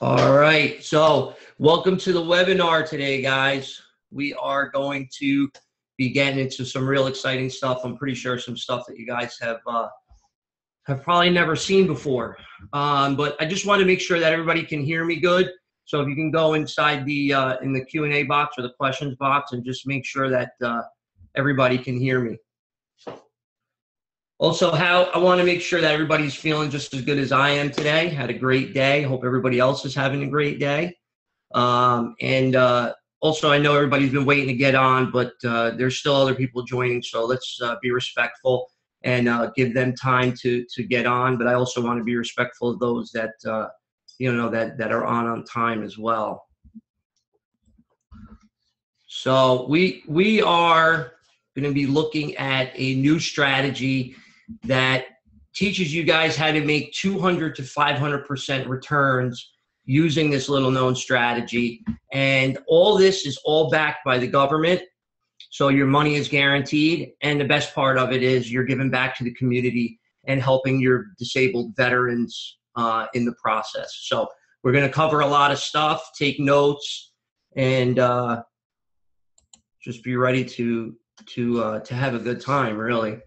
All right. So, welcome to the webinar today, guys. We are going to be getting into some real exciting stuff. I'm pretty sure some stuff that you guys have uh, have probably never seen before. Um, but I just want to make sure that everybody can hear me good. So if you can go inside the uh, in the Q and A box or the questions box and just make sure that uh, everybody can hear me. Also, how I want to make sure that everybody's feeling just as good as I am today. Had a great day. Hope everybody else is having a great day. Um, and uh, also, I know everybody's been waiting to get on, but uh, there's still other people joining. So let's uh, be respectful and uh, give them time to to get on. But I also want to be respectful of those that uh, you know that that are on on time as well. So we we are going to be looking at a new strategy that teaches you guys how to make 200 to 500% returns using this little known strategy. And all this is all backed by the government. So your money is guaranteed. And the best part of it is you're giving back to the community and helping your disabled veterans uh, in the process. So we're going to cover a lot of stuff, take notes, and uh, just be ready to to uh, to have a good time, really.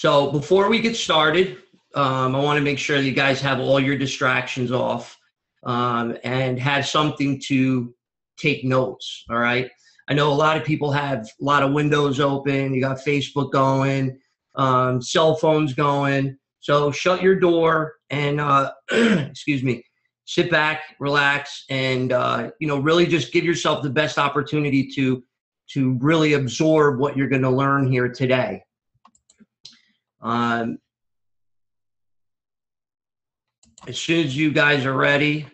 So before we get started, um, I want to make sure that you guys have all your distractions off um, and have something to take notes. All right. I know a lot of people have a lot of windows open. You got Facebook going, um, cell phones going. So shut your door and uh, excuse me, sit back, relax, and uh, you know really just give yourself the best opportunity to to really absorb what you're going to learn here today. Um, as soon as you guys are ready,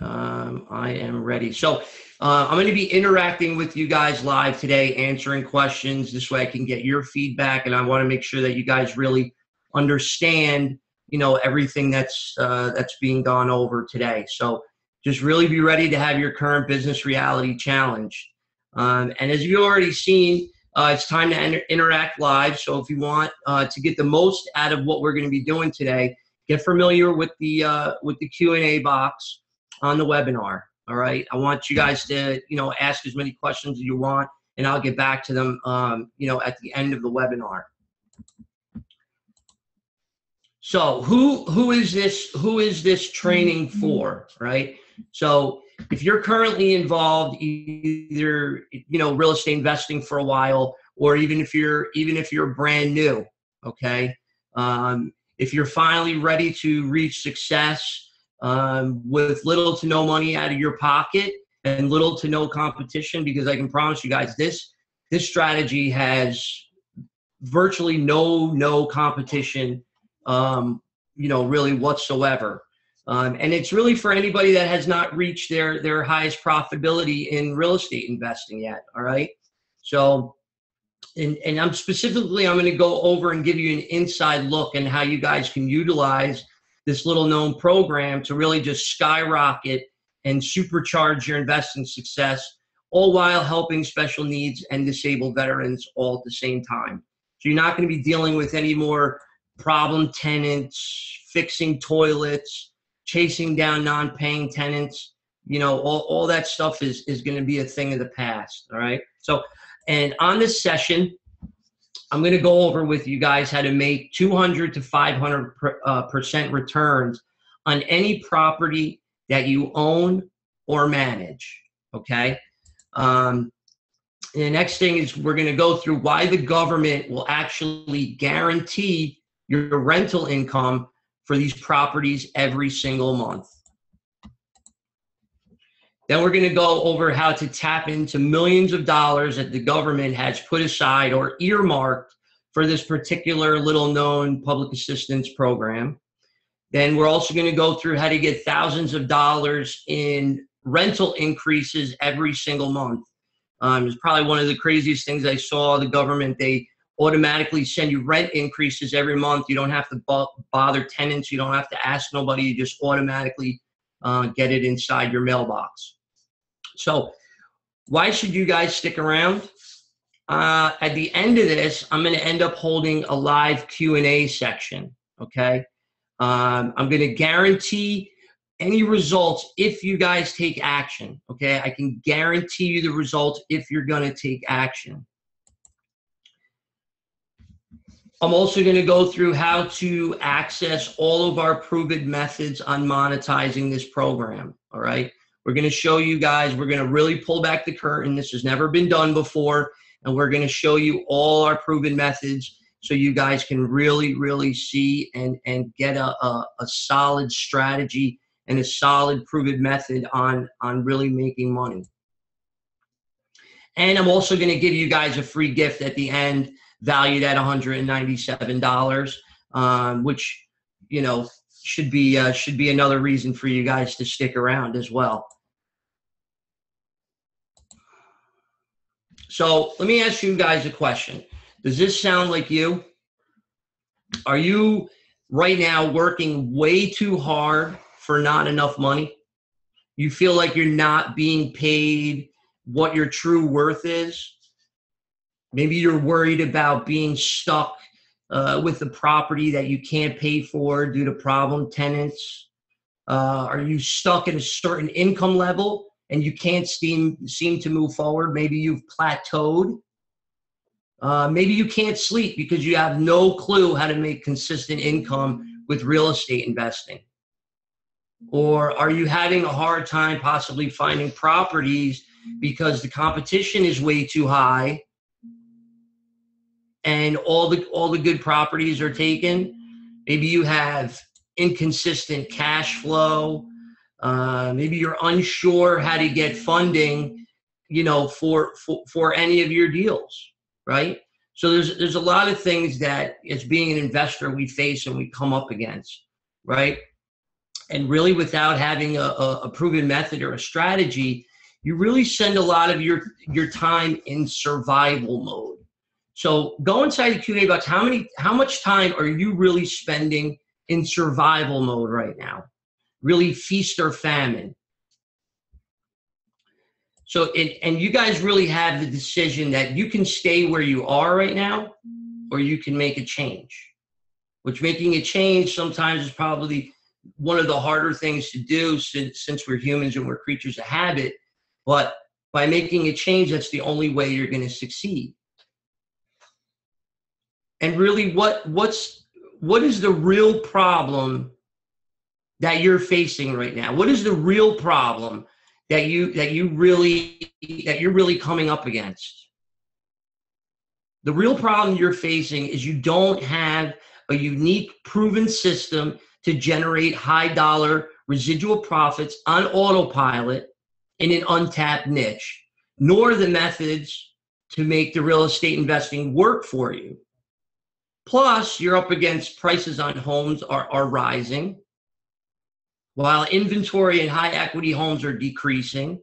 um, I am ready. So uh, I'm going to be interacting with you guys live today, answering questions. This way I can get your feedback, and I want to make sure that you guys really understand, you know, everything that's uh, that's being gone over today. So just really be ready to have your current business reality challenge. Um, and as you've already seen, uh, it's time to inter- interact live. So if you want uh, to get the most out of what we're going to be doing today, get familiar with the uh, with the Q and A box on the webinar. All right, I want you guys to you know ask as many questions as you want, and I'll get back to them. Um, you know at the end of the webinar. So who who is this who is this training for? Right. So if you're currently involved either you know real estate investing for a while or even if you're even if you're brand new okay um, if you're finally ready to reach success um, with little to no money out of your pocket and little to no competition because i can promise you guys this this strategy has virtually no no competition um, you know really whatsoever um, and it's really for anybody that has not reached their their highest profitability in real estate investing yet. All right. So, and, and I'm specifically I'm going to go over and give you an inside look and how you guys can utilize this little known program to really just skyrocket and supercharge your investing success, all while helping special needs and disabled veterans all at the same time. So you're not going to be dealing with any more problem tenants, fixing toilets, chasing down non-paying tenants you know all, all that stuff is is going to be a thing of the past all right? So and on this session i'm going to go over with you guys how to make 200 to 500 per, uh, percent returns on any property that you own or manage okay? Um, and the next thing is we're going to go through why the government will actually guarantee your rental income for these properties every single month. Then we're going to go over how to tap into millions of dollars that the government has put aside or earmarked for this particular little known public assistance program. Then we're also going to go through how to get thousands of dollars in rental increases every single month. Um, it's probably one of the craziest things I saw. The government, they automatically send you rent increases every month. You don't have to bother tenants. You don't have to ask nobody. You just automatically uh, get it inside your mailbox. So, why should you guys stick around? Uh, at the end of this, I'm going to end up holding a live Q and A section. Okay, um, I'm going to guarantee any results if you guys take action. Okay, I can guarantee you the results if you're going to take action. I'm also going to go through how to access all of our proven methods on monetizing this program. All right. We're going to show you guys, we're going to really pull back the curtain. This has never been done before. And we're going to show you all our proven methods so you guys can really, really see and, and get a, a, a solid strategy and a solid proven method on, on really making money. And I'm also going to give you guys a free gift at the end valued at $197, um, which you know should be uh, should be another reason for you guys to stick around as well. So let me ask you guys a question. Does this sound like you? Are you right now working way too hard for not enough money? You feel like you're not being paid what your true worth is? Maybe you're worried about being stuck uh, with a property that you can't pay for due to problem tenants. Uh, are you stuck at a certain income level and you can't seem, seem to move forward? Maybe you've plateaued. Uh, maybe you can't sleep because you have no clue how to make consistent income with real estate investing. Or are you having a hard time possibly finding properties because the competition is way too high and all the all the good properties are taken maybe you have inconsistent cash flow. Uh, maybe you're unsure how to get funding you know for, for for any of your deals right? So there's there's a lot of things that as being an investor we face and we come up against right? And really without having a, a, proven method or a strategy you really spend a lot of your your time in survival mode so go inside the Q&A box. How many, how much time are you really spending in survival mode right now? Really feast or famine. So, it, and you guys really have the decision that you can stay where you are right now, or you can make a change. Which making a change sometimes is probably one of the harder things to do since, since we're humans and we're creatures of habit. But by making a change, that's the only way you're going to succeed and really what what's what is the real problem that you're facing right now? What is the real problem that you that you really that you're really coming up against? The real problem you're facing is you don't have a unique proven system to generate high dollar residual profits on autopilot in an untapped niche nor the methods to make the real estate investing work for you Plus, you're up against prices on homes are, are rising, while inventory and high equity homes are decreasing.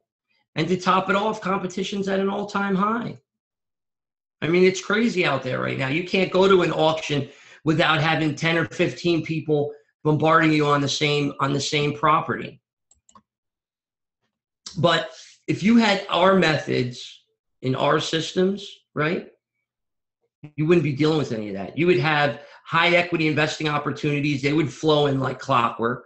And to top it off, competition's at an all time high. I mean, it's crazy out there right now. You can't go to an auction without having 10 or 15 people bombarding you on the same on the same property. But if you had our methods in our systems, right? You wouldn't be dealing with any of that. You would have high equity investing opportunities, they would flow in like clockwork.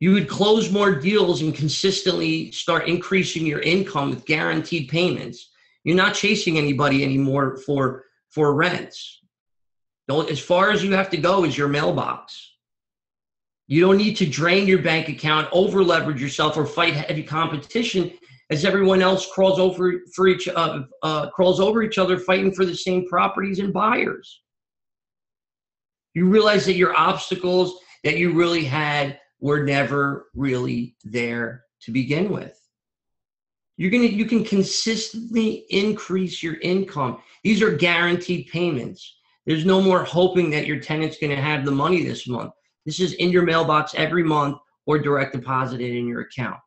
You would close more deals and consistently start increasing your income with guaranteed payments. You're not chasing anybody anymore for for rents. Don't, as far as you have to go is your mailbox. You don't need to drain your bank account, over leverage yourself, or fight heavy competition as everyone else crawls over for each uh, uh, crawls over each other fighting for the same properties and buyers. You realize that your obstacles that you really had were never really there to begin with. You're gonna you can consistently increase your income. These are guaranteed payments. There's no more hoping that your tenant's gonna have the money this month. This is in your mailbox every month or direct deposited in your account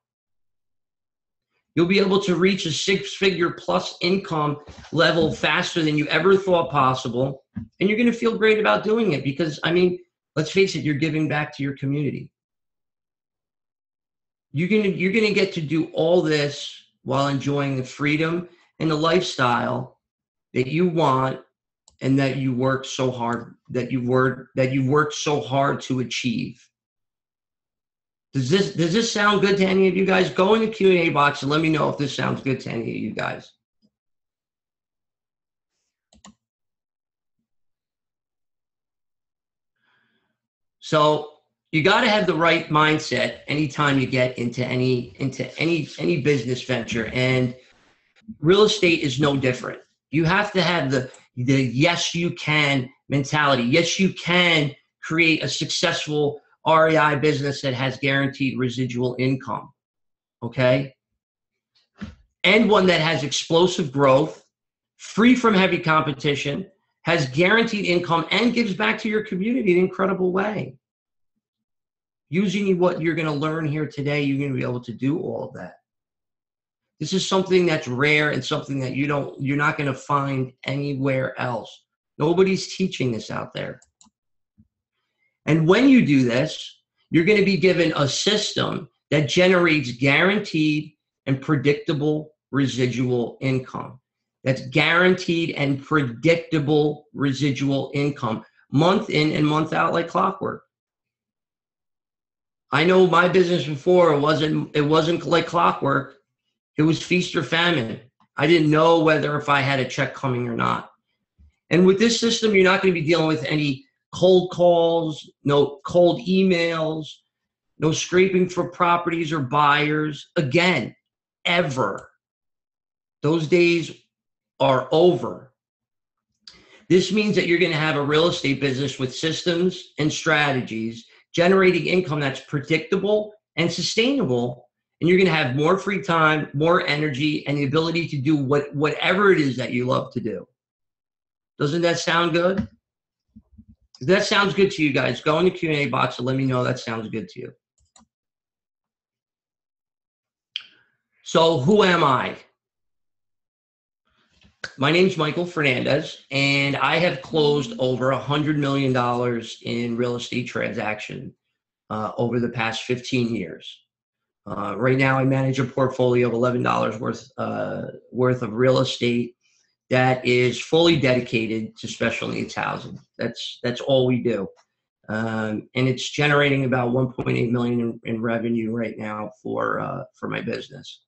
You'll be able to reach a six figure plus income level faster than you ever thought possible. And you're going to feel great about doing it because, I mean, let's face it, you're giving back to your community. You're going to, you're going to get to do all this while enjoying the freedom and the lifestyle that you want and that you work so hard that you work that you worked so hard to achieve Does this does this sound good to any of you guys? Go in the Q and A box and let me know if this sounds good to any of you guys. So you got to have the right mindset anytime you get into any into any any business venture, and real estate is no different. You have to have the the yes you can mentality. Yes, you can create a successful REI business that has guaranteed residual income. Okay? And one that has explosive growth, free from heavy competition, has guaranteed income, and gives back to your community in an incredible way. Using what you're going to learn here today, you're going to be able to do all of that. This is something that's rare and something that you don't you're not going to find anywhere else. Nobody's teaching this out there. And when you do this, you're going to be given a system that generates guaranteed and predictable residual income. That's guaranteed and predictable residual income month in and month out like clockwork. I know my business before it wasn't it wasn't like clockwork. It was feast or famine. I didn't know whether if I had a check coming or not. And with this system, you're not going to be dealing with any cold calls, no cold emails, no scraping for properties or buyers again, ever. Those days are over. This means that you're going to have a real estate business with systems and strategies generating income that's predictable and sustainable. And you're going to have more free time, more energy, and the ability to do what, whatever it is that you love to do. Doesn't that sound good? If that sounds good to you guys, go in the Q&A box and let me know that sounds good to you. So who am I? My name's Michael Fernandez, and I have closed over a $100 million in real estate transaction uh, over the past 15 years. Uh, right now, I manage a portfolio of $11 worth, uh, worth of real estate that is fully dedicated to special needs housing. That's that's all we do, um, and it's generating about 1.8 million in, in revenue right now for uh, for my business.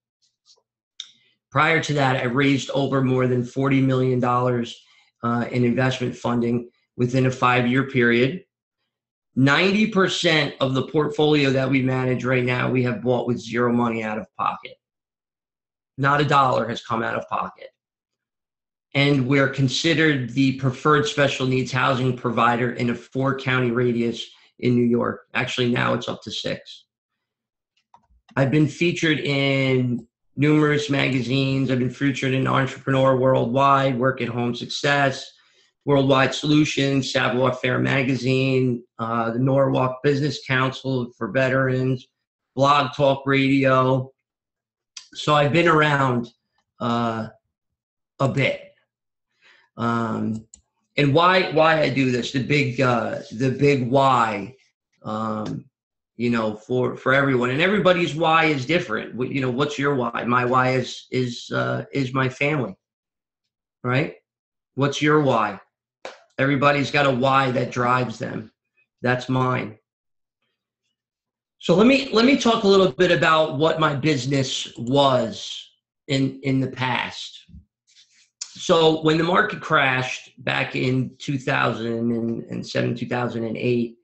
Prior to that, I raised over more than 40 million dollars uh, in investment funding within a five-year period. 90% of the portfolio that we manage right now, we have bought with zero money out of pocket. Not a dollar has come out of pocket and we're considered the preferred special needs housing provider in a four county radius in New York. Actually, now it's up to six. I've been featured in numerous magazines. I've been featured in Entrepreneur Worldwide, Work at Home Success, Worldwide Solutions, Savoir Faire Magazine, uh, the Norwalk Business Council for Veterans, Blog Talk Radio. So I've been around uh, a bit. Um, and why why I do this? The big uh, the big why. Um, you know, for for everyone, and everybody's why is different. You know, what's your why? My why is is uh, is my family, right? What's your why? Everybody's got a why that drives them. That's mine. So let me let me talk a little bit about what my business was in in the past. So when the market crashed back in 2007, 2008,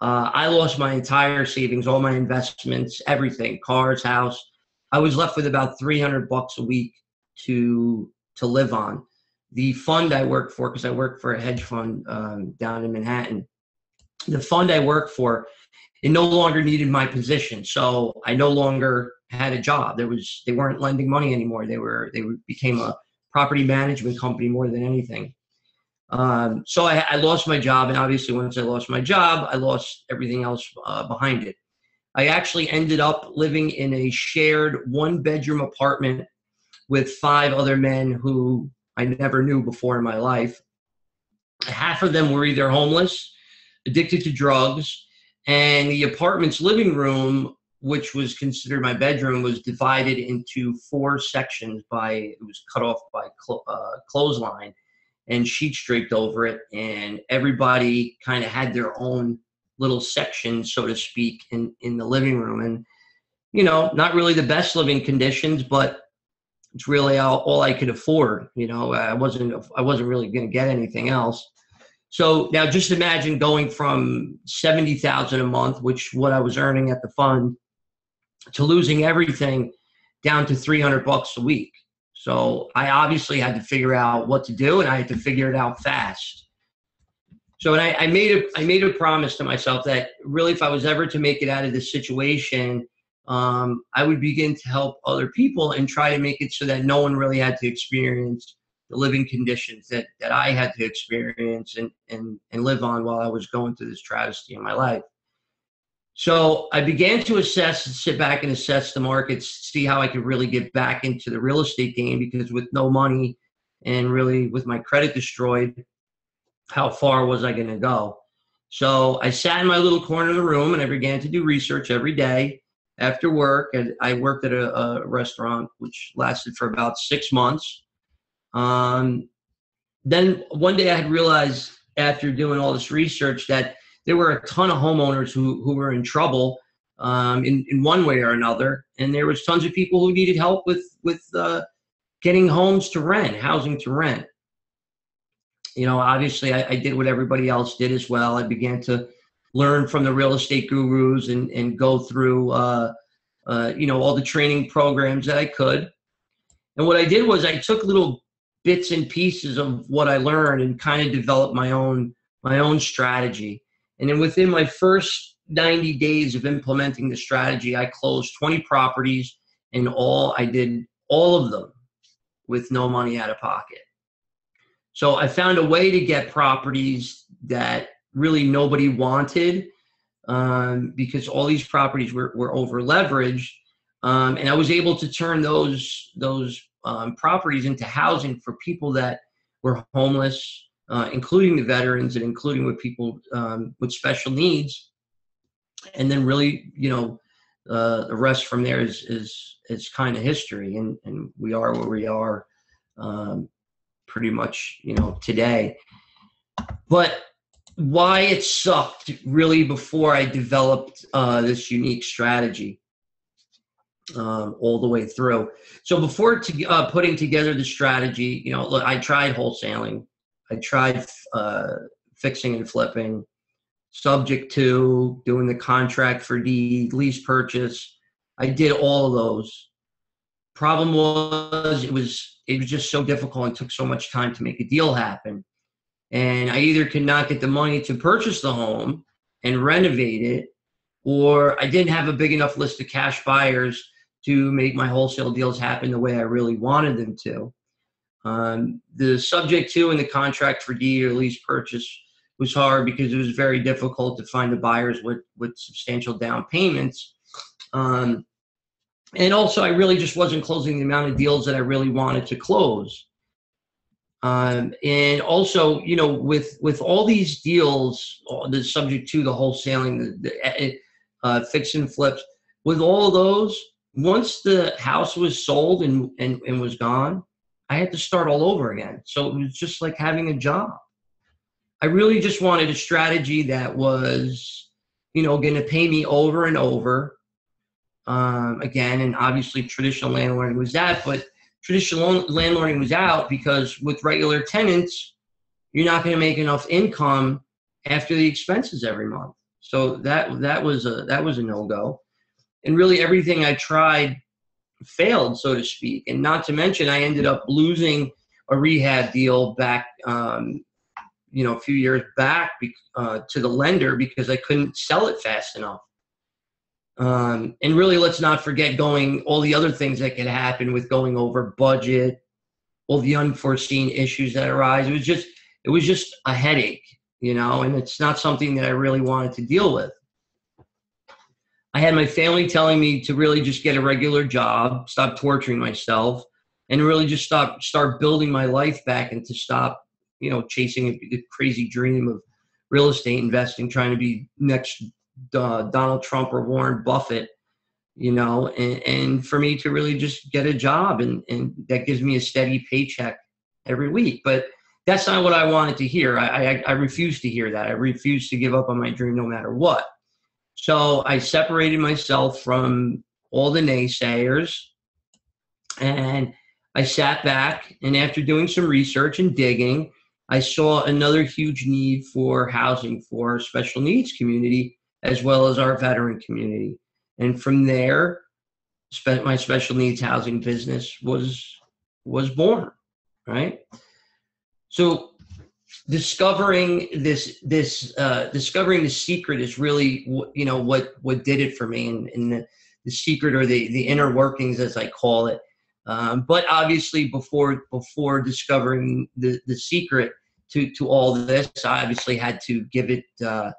uh, I lost my entire savings, all my investments, everything, cars, house. I was left with about 300 bucks a week to to live on. The fund I worked for, because I worked for a hedge fund um, down in Manhattan, the fund I worked for, it no longer needed my position, so I no longer had a job. There was they weren't lending money anymore. They were they became a property management company more than anything. Um, so I, I, lost my job, and obviously, once I lost my job, I lost everything else uh, behind it. I actually ended up living in a shared one bedroom apartment with five other men who I never knew before in my life. Half of them were either homeless, addicted to drugs, and the apartment's living room which was considered my bedroom, was divided into four sections by it was cut off by clo- uh, clothesline and sheets draped over it, and everybody kind of had their own little section, so to speak, in in the living room, and you know, not really the best living conditions, but it's really all, all I could afford. You know, I wasn't I wasn't really going to get anything else. So now just imagine going from 70,000 a month, which what I was earning at the fund, to losing everything down to 300 bucks a week. So I obviously had to figure out what to do and I had to figure it out fast. So and I, I made a I made a promise to myself that really if I was ever to make it out of this situation, um, I would begin to help other people and try to make it so that no one really had to experience the living conditions that, that I had to experience and, and, and live on while I was going through this travesty in my life. So I began to assess and sit back and assess the markets, see how I could really get back into the real estate game because with no money and really with my credit destroyed, how far was I going to go? So I sat in my little corner of the room and I began to do research every day after work. And I worked at a, a restaurant which lasted for about six months. Um, then one day I had realized after doing all this research that there were a ton of homeowners who, who were in trouble um, in, in one way or another. And there was tons of people who needed help with, with uh, getting homes to rent, housing to rent. You know, obviously I, I did what everybody else did as well. I began to learn from the real estate gurus and, and go through, uh, uh, you know, all the training programs that I could. And what I did was I took little bits and pieces of what I learned and kind of developed my own my own strategy. And then within my first 90 days of implementing the strategy, I closed 20 properties and all I did all of them with no money out of pocket. So I found a way to get properties that really nobody wanted um, because all these properties were, were over leveraged. Um, and I was able to turn those those um, properties into housing for people that were homeless, uh, including the veterans and including with people um, with special needs. And then really, you know, uh, the rest from there is is is kind of history, and and we are where we are, um, pretty much, you know, today. But why it sucked really before I developed uh, this unique strategy um, all the way through. So before to, uh, putting together the strategy, you know, look, I tried wholesaling, I tried uh, fixing and flipping, subject to doing the contract for the lease purchase. I did all of those. Problem was, it was it was just so difficult and took so much time to make a deal happen. And I either could not get the money to purchase the home and renovate it, or I didn't have a big enough list of cash buyers to make my wholesale deals happen the way I really wanted them to. Um, the subject to and the contract for deed or lease purchase was hard because it was very difficult to find the buyers with, with substantial down payments. Um, and also, I really just wasn't closing the amount of deals that I really wanted to close. Um, and also, you know, with with all these deals, the subject to the wholesaling, the, the uh, fix and flips, with all those, once the house was sold and, and, and was gone, I had to start all over again. So it was just like having a job. I really just wanted a strategy that was, you know, going to pay me over and over. Um, again, and obviously traditional landlording was that, but traditional landlording was out because with regular tenants, you're not going to make enough income after the expenses every month. So that that was a that was a no go and really everything I tried failed, so to speak. And not to mention, I ended up losing a rehab deal back, um, you know, a few years back uh, to the lender because I couldn't sell it fast enough. Um, and really, let's not forget going all the other things that could happen with going over budget, all the unforeseen issues that arise. It was just, it was just a headache, you know, and it's not something that I really wanted to deal with. I had my family telling me to really just get a regular job, stop torturing myself, and really just stop start building my life back and to stop, you know, chasing a, crazy dream of real estate investing, trying to be next uh, Donald Trump or Warren Buffett, you know, and, and for me to really just get a job and, and that gives me a steady paycheck every week. But that's not what I wanted to hear. I, I, I refused to hear that. I refuse to give up on my dream no matter what. So I separated myself from all the naysayers and I sat back and after doing some research and digging, I saw another huge need for housing for our special needs community as well as our veteran community. And from there, my special needs housing business was was born, right? So discovering this this uh, discovering the secret is really you know what what did it for me and, and the, the secret or the the inner workings as I call it. Um, but obviously, before before discovering the the secret to to all this, I obviously had to give it uh,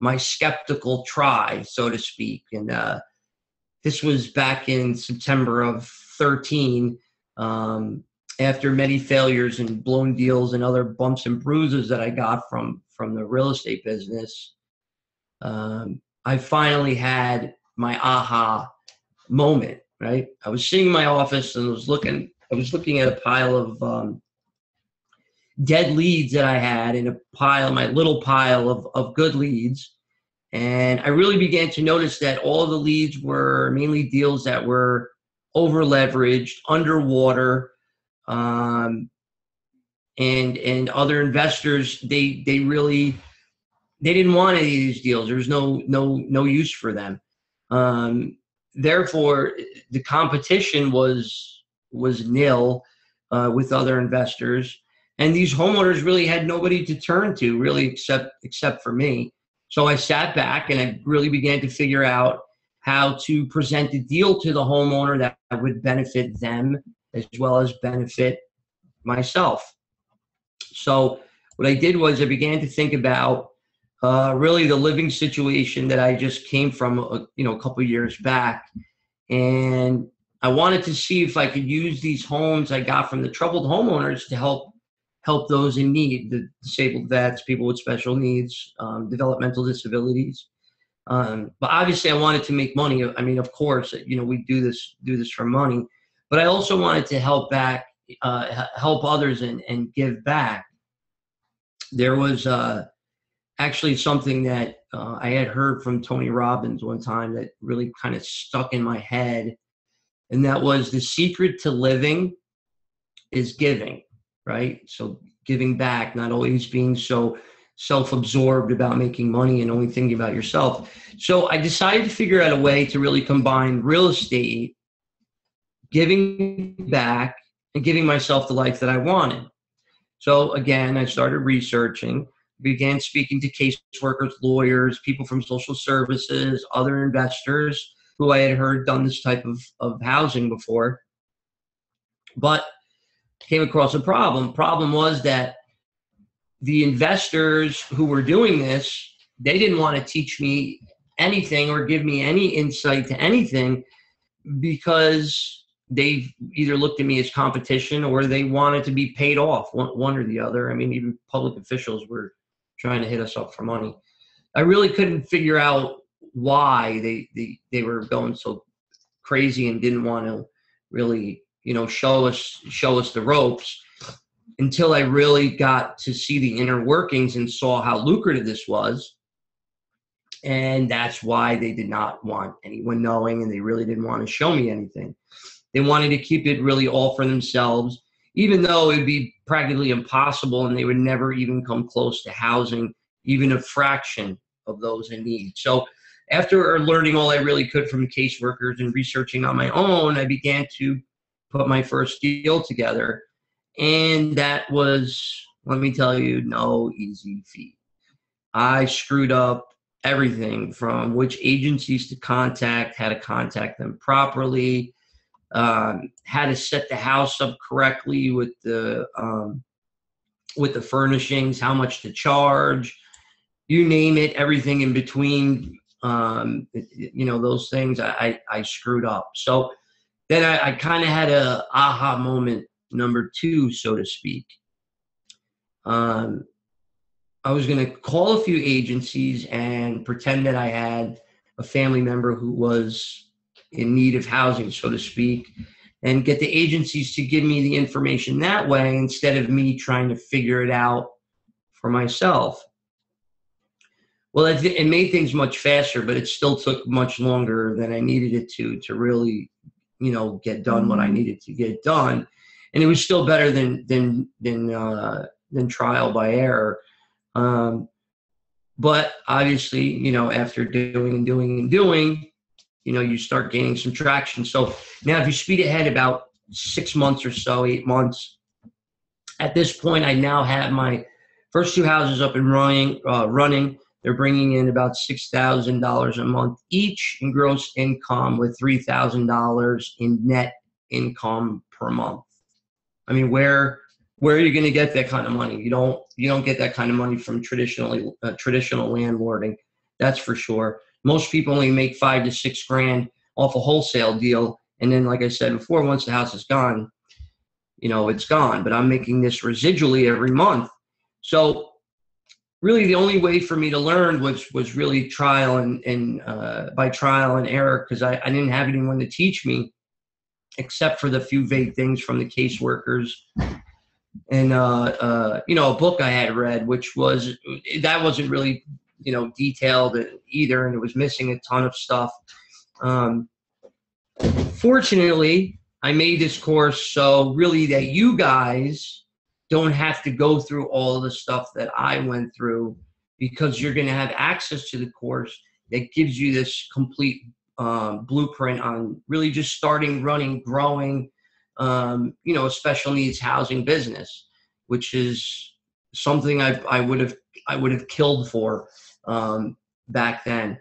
my skeptical try, so to speak. And uh, this was back in September of 13. Um, after many failures and blown deals and other bumps and bruises that I got from from the real estate business, um, I finally had my aha moment. Right, I was sitting in my office and was looking. I was looking at a pile of um, dead leads that I had in a pile, my little pile of of good leads, and I really began to notice that all the leads were mainly deals that were over leveraged, underwater um, and and other investors they they really they didn't want any of these deals. There was no no no use for them. Um, therefore, the competition was was nil uh, with other investors, and these homeowners really had nobody to turn to, really, except except for me. So I sat back and I really began to figure out how to present a deal to the homeowner that would benefit them as well as benefit myself. So what I did was I began to think about uh, really the living situation that I just came from, a, uh, you know, a couple years back, and I wanted to see if I could use these homes I got from the troubled homeowners to help help those in need, the disabled vets, people with special needs, um, developmental disabilities. Um, but obviously, I wanted to make money. I mean, of course, you know, we do this do this for money but I also wanted to help back, uh, help others and, and give back. There was uh, actually something that uh, I had heard from Tony Robbins one time that really kind of stuck in my head, and that was the secret to living is giving, right? So giving back, not always being so self-absorbed about making money and only thinking about yourself. So I decided to figure out a way to really combine real estate giving back and giving myself the life that I wanted. So again, I started researching, began speaking to caseworkers, lawyers, people from social services, other investors who I had heard done this type of, of housing before. But came across a problem. Problem was that the investors who were doing this, they didn't want to teach me anything or give me any insight to anything because they either looked at me as competition or they wanted to be paid off, one, one or the other. I mean, even public officials were trying to hit us up for money. I really couldn't figure out why they, they, they were going so crazy and didn't want to really, you know, show us show us the ropes until I really got to see the inner workings and saw how lucrative this was. And that's why they did not want anyone knowing and they really didn't want to show me anything. They wanted to keep it really all for themselves, even though it would be practically impossible and they would never even come close to housing even a fraction of those in need. So after learning all I really could from caseworkers and researching on my own, I began to put my first deal together. And that was, let me tell you, no easy feat. I screwed up everything from which agencies to contact, how to contact them properly, um, how to set the house up correctly with the um, with the furnishings, how much to charge, you name it, everything in between. Um, you know those things I, I, I screwed up. So then I, I kind of had a aha moment number two, so to speak. Um, I was going to call a few agencies and pretend that I had a family member who was in need of housing, so to speak, and get the agencies to give me the information that way instead of me trying to figure it out for myself. Well, it, it made things much faster, but it still took much longer than I needed it to to really, you know, get done what I mm-hmm. needed to get done. And it was still better than than than uh, than trial by error. Um, but obviously, you know, after doing and doing and doing, you know, you start gaining some traction. So now, if you speed ahead about six months or so, eight months, at this point, I now have my first two houses up and running. Uh, running, they're bringing in about six thousand dollars a month each in gross income, with three thousand dollars in net income per month. I mean, where where are you going to get that kind of money? You don't you don't get that kind of money from traditionally uh, traditional landlording. That's for sure. Most people only make five to six grand off a wholesale deal, and then, like I said before, once the house is gone, you know it's gone. But I'm making this residually every month, so really the only way for me to learn was was really trial and and uh, by trial and error because I, I didn't have anyone to teach me except for the few vague things from the caseworkers. And uh, uh, you know a book I had read, which was that wasn't really you know detailed either, and it was missing a ton of stuff. Um, fortunately, I made this course so really that you guys don't have to go through all the stuff that I went through because you're going to have access to the course that gives you this complete um, blueprint on really just starting, running, growing, um, you know, a special needs housing business, which is something I, I would have I would have killed for um, back then.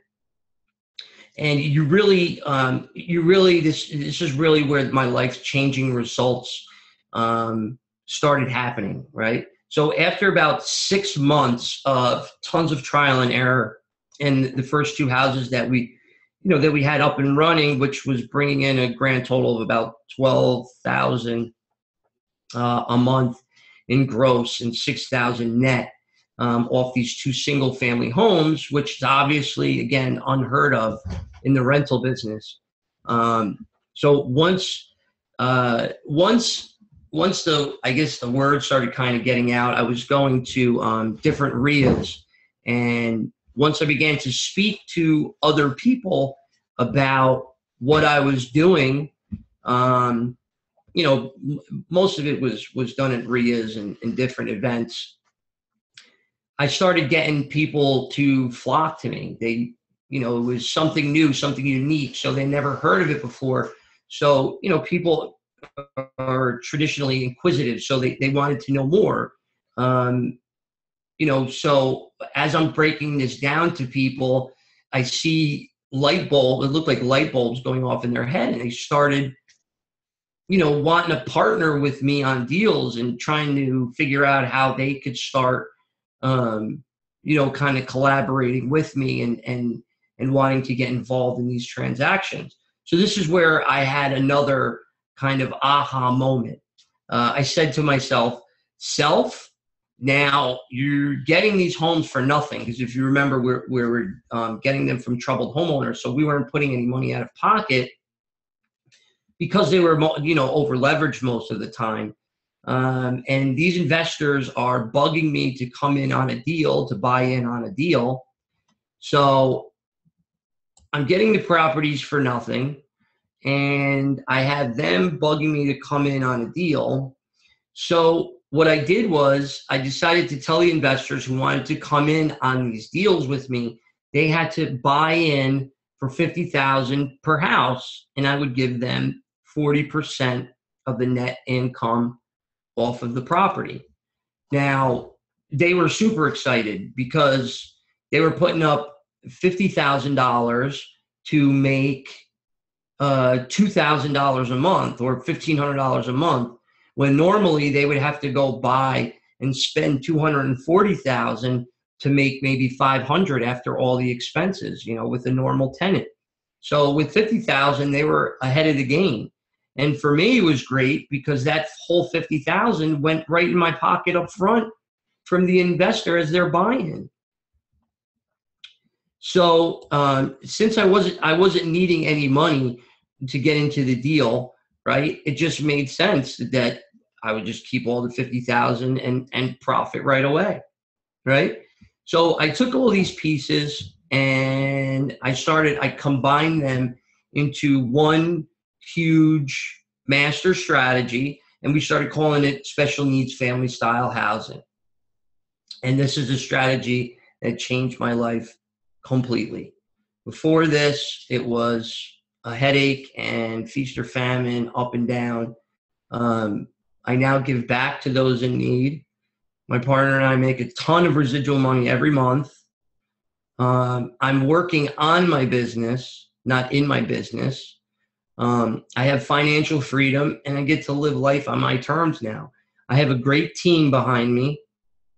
And you really, um, you really, this this is really where my life changing results um, started happening, right? So after about six months of tons of trial and error, in the first two houses that we you know that we had up and running, which was bringing in a grand total of about twelve thousand uh, a month in gross and six thousand net um, off these two single family homes, which is obviously again unheard of in the rental business. Um, so once uh, once once the I guess the word started kind of getting out, I was going to um, different RIAs and once I began to speak to other people about what I was doing, um, you know, most of it was was done at RIAs and, and different events. I started getting people to flock to me. They, you know, it was something new, something unique, so they never heard of it before. So, you know, people are traditionally inquisitive, so they, they wanted to know more. Um, you know, so as I'm breaking this down to people, I see light bulb, it looked like light bulbs going off in their head, and they started, you know, wanting to partner with me on deals and trying to figure out how they could start, um, you know, kind of collaborating with me and and and wanting to get involved in these transactions. So this is where I had another kind of aha moment. Uh, I said to myself, self now you're getting these homes for nothing because if you remember, we're, we're um, getting them from troubled homeowners, so we weren't putting any money out of pocket because they were you know over leveraged most of the time. Um, and these investors are bugging me to come in on a deal to buy in on a deal. So I'm getting the properties for nothing, and I have them bugging me to come in on a deal. So what I did was I decided to tell the investors who wanted to come in on these deals with me, they had to buy in for 50,000 per house and I would give them 40% of the net income off of the property. Now, they were super excited because they were putting up $50,000 to make uh, $2,000 a month or $1,500 a month when normally they would have to go buy and spend 240,000 to make maybe 500 after all the expenses, you know, with a normal tenant. So with 50,000 they were ahead of the game. And for me it was great because that whole 50,000 went right in my pocket up front from the investor as they're buying. So um, since I wasn't I wasn't needing any money to get into the deal, right? It just made sense that I would just keep all the 50,000 and and profit right away, right? So I took all these pieces and I started I combined them into one huge master strategy and we started calling it special needs family style housing. And this is a strategy that changed my life completely. Before this, it was a headache and feast or famine, up and down. Um, I now give back to those in need. My partner and I make a ton of residual money every month. Um, I'm working on my business, not in my business. Um, I have financial freedom and I get to live life on my terms now. I have a great team behind me.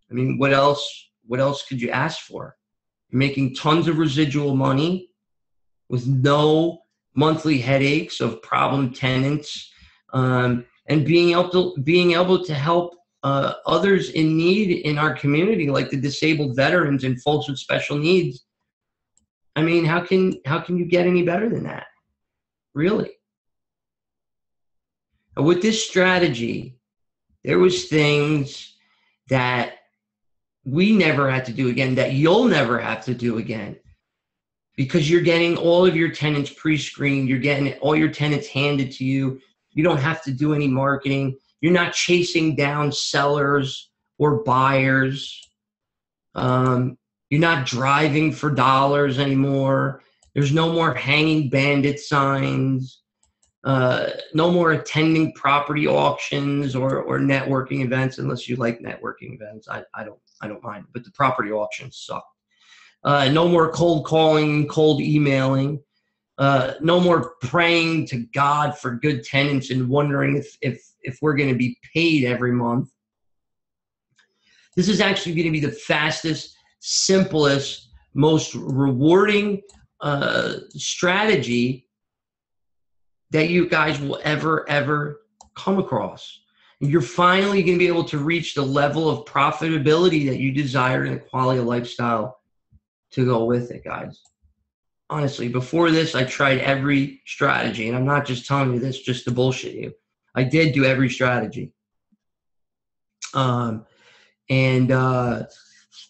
I mean, what else? What else could you ask for? Making tons of residual money with no monthly headaches of problem tenants, um, and being able to being able to help uh, others in need in our community, like the disabled veterans and folks with special needs. I mean, how can how can you get any better than that? Really. And with this strategy, there was things that we never had to do again, that you'll never have to do again. Because you're getting all of your tenants pre-screened, you're getting all your tenants handed to you. You don't have to do any marketing. You're not chasing down sellers or buyers. Um, you're not driving for dollars anymore. There's no more hanging bandit signs. Uh, no more attending property auctions or, or networking events unless you like networking events. I, I don't I don't mind, but the property auctions suck. Uh, no more cold calling, cold emailing. Uh, no more praying to God for good tenants and wondering if if if we're going to be paid every month. This is actually going to be the fastest, simplest, most rewarding uh, strategy that you guys will ever, ever come across. You're finally going to be able to reach the level of profitability that you desire and the quality of lifestyle to go with it, guys. Honestly, before this, I tried every strategy, and I'm not just telling you this just to bullshit you. I did do every strategy. Um, and uh,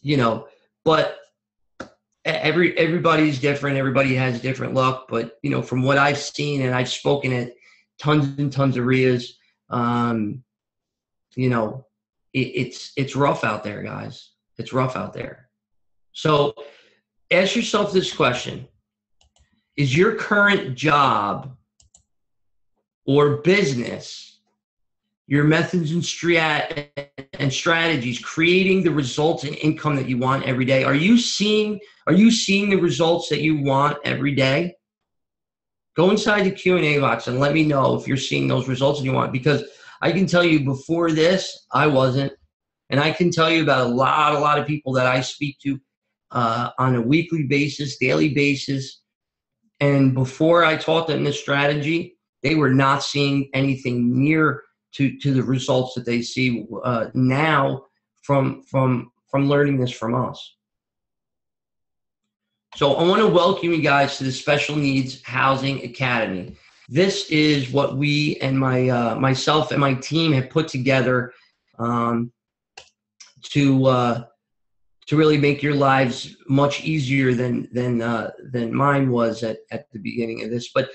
you know, but every everybody's different everybody has different luck but you know from what i've seen and i've spoken at tons and tons of REIAs um you know it, it's it's rough out there guys. It's rough out there. So ask yourself this question. Is your current job or business your methods and, strat- and strategies creating the results and income that you want every day? Are you seeing are you seeing the results that you want every day? Go inside the q&a box and let me know if you're seeing those results that you want because i can tell you before this i wasn't. And i can tell you about a lot a lot of people that i speak to uh, on a weekly basis daily basis. And before i taught them this strategy they were not seeing anything near to to the results that they see uh, now from from from learning this from us. So I want to welcome you guys to the Special Needs Housing Academy. This is what we and my uh, myself and my team have put together um, to uh, to really make your lives much easier than than uh, than mine was at, at the beginning of this. But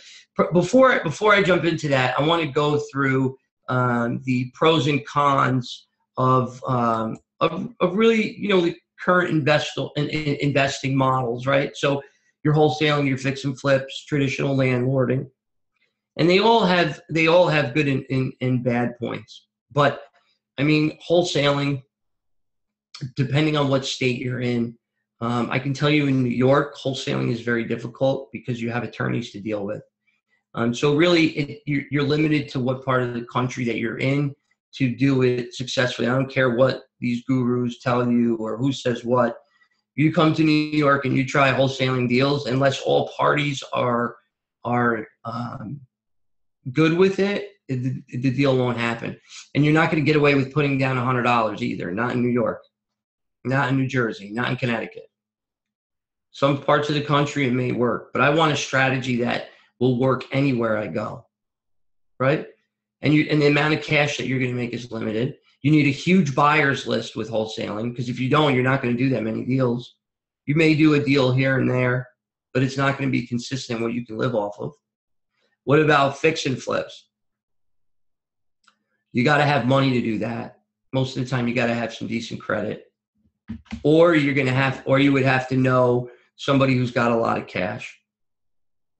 before before I jump into that, I want to go through um, the pros and cons of, um, of, of really, you know, current investor, in, in investing models, right? So you're wholesaling, you're fix and flips, traditional landlording, and they all have they all have good and, and, and bad points. But I mean, wholesaling, depending on what state you're in, um, I can tell you in New York, wholesaling is very difficult because you have attorneys to deal with. Um, so really, it, you're, you're limited to what part of the country that you're in to do it successfully. I don't care what these gurus tell you or who says what. You come to New York and you try wholesaling deals, unless all parties are are um, good with it, the, the deal won't happen. And you're not going to get away with putting down a $100 either. Not in New York, not in New Jersey, not in Connecticut. Some parts of the country it may work, but I want a strategy that will work anywhere I go. right? And you and the amount of cash that you're going to make is limited. You need a huge buyers list with wholesaling because if you don't, you're not going to do that many deals. You may do a deal here and there, but it's not going to be consistent what you can live off of. What about fix and flips? You got to have money to do that. Most of the time, you got to have some decent credit, or you're going to have, or you would have to know somebody who's got a lot of cash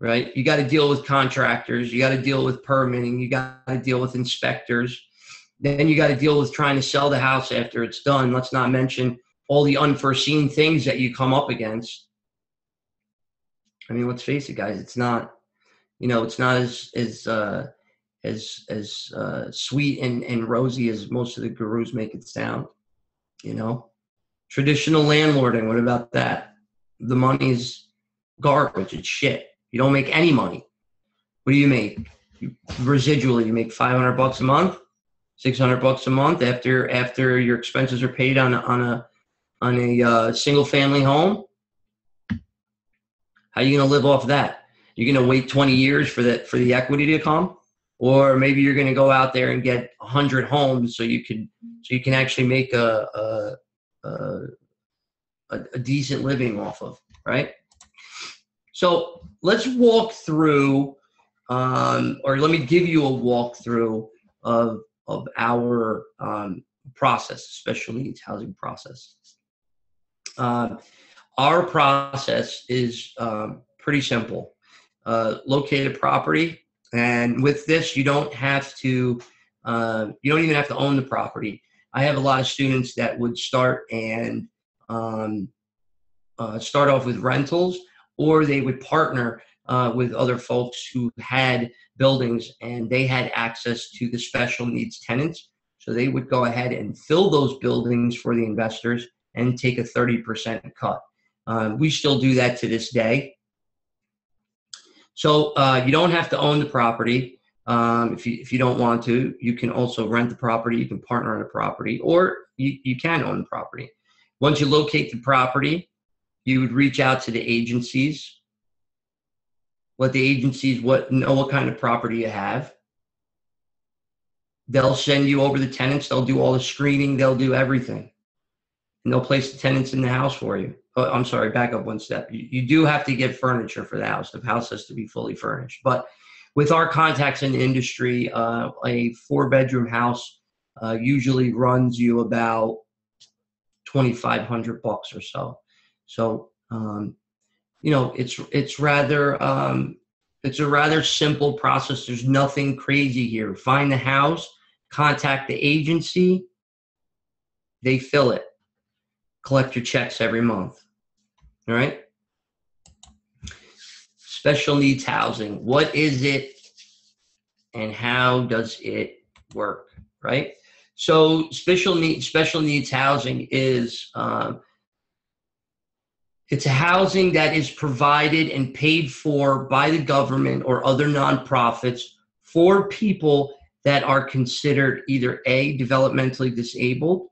right? You got to deal with contractors, you got to deal with permitting, you got to deal with inspectors. Then you got to deal with trying to sell the house after it's done. Let's not mention all the unforeseen things that you come up against. I mean, let's face it, guys. It's not, you know, it's not as as uh, as as uh, sweet and and rosy as most of the gurus make it sound. You know, traditional landlording. What about that? The money's garbage. It's shit. You don't make any money. What do you make? You, residually, you make 500 bucks a month, 600 bucks a month after after your expenses are paid on a, on a on a uh, single family home. How are you going to live off that? You're going to wait 20 years for that for the equity to come, or maybe you're going to go out there and get 100 homes so you can so you can actually make a a, a, a decent living off of, right? So let's walk through, um, or let me give you a walkthrough of of our um, process, special needs housing process. Uh, our process is um, pretty simple. Uh, locate a property, and with this, you don't have to. Uh, you don't even have to own the property. I have a lot of students that would start and um, uh, start off with rentals or they would partner uh, with other folks who had buildings and they had access to the special needs tenants. So they would go ahead and fill those buildings for the investors and take a 30% cut. Uh, we still do that to this day. So uh, you don't have to own the property. Um, if, you, if you don't want to, you can also rent the property, you can partner on the property, or you, you can own the property. Once you locate the property, you would reach out to the agencies, let the agencies what know what kind of property you have. They'll send you over the tenants. They'll do all the screening. They'll do everything, and they'll place the tenants in the house for you. Oh, I'm sorry, back up one step. You, you do have to get furniture for the house. The house has to be fully furnished. But with our contacts in the industry, uh, a four bedroom house uh, usually runs you about 2,500 bucks or so. So, um, you know, it's it's rather um, it's a rather simple process. There's nothing crazy here. Find the house, contact the agency, they fill it. Collect your checks every month. All right. Special needs housing. What is it and how does it work? Right. So special needs special needs housing is um, it's a housing that is provided and paid for by the government or other nonprofits for people that are considered either A, developmentally disabled,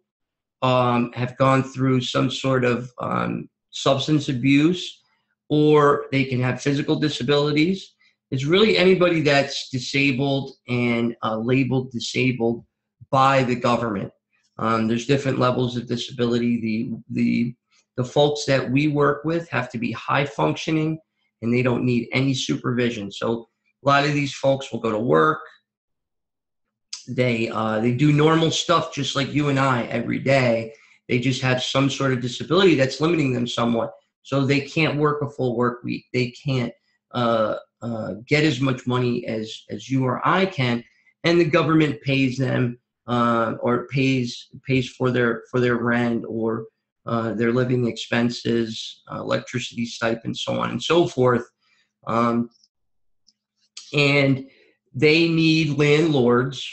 um, have gone through some sort of um, substance abuse, or they can have physical disabilities. It's really anybody that's disabled and uh, labeled disabled by the government. Um, there's different levels of disability. The the the folks that we work with have to be high functioning and they don't need any supervision. So a lot of these folks will go to work. They uh, they do normal stuff just like you and I every day. They just have some sort of disability that's limiting them somewhat. So they can't work a full work week. They can't uh, uh, get as much money as as you or I can, and the government pays them uh, or pays pays for their for their rent or uh, their living expenses, uh, electricity stipends, so on and so forth. Um, and they need landlords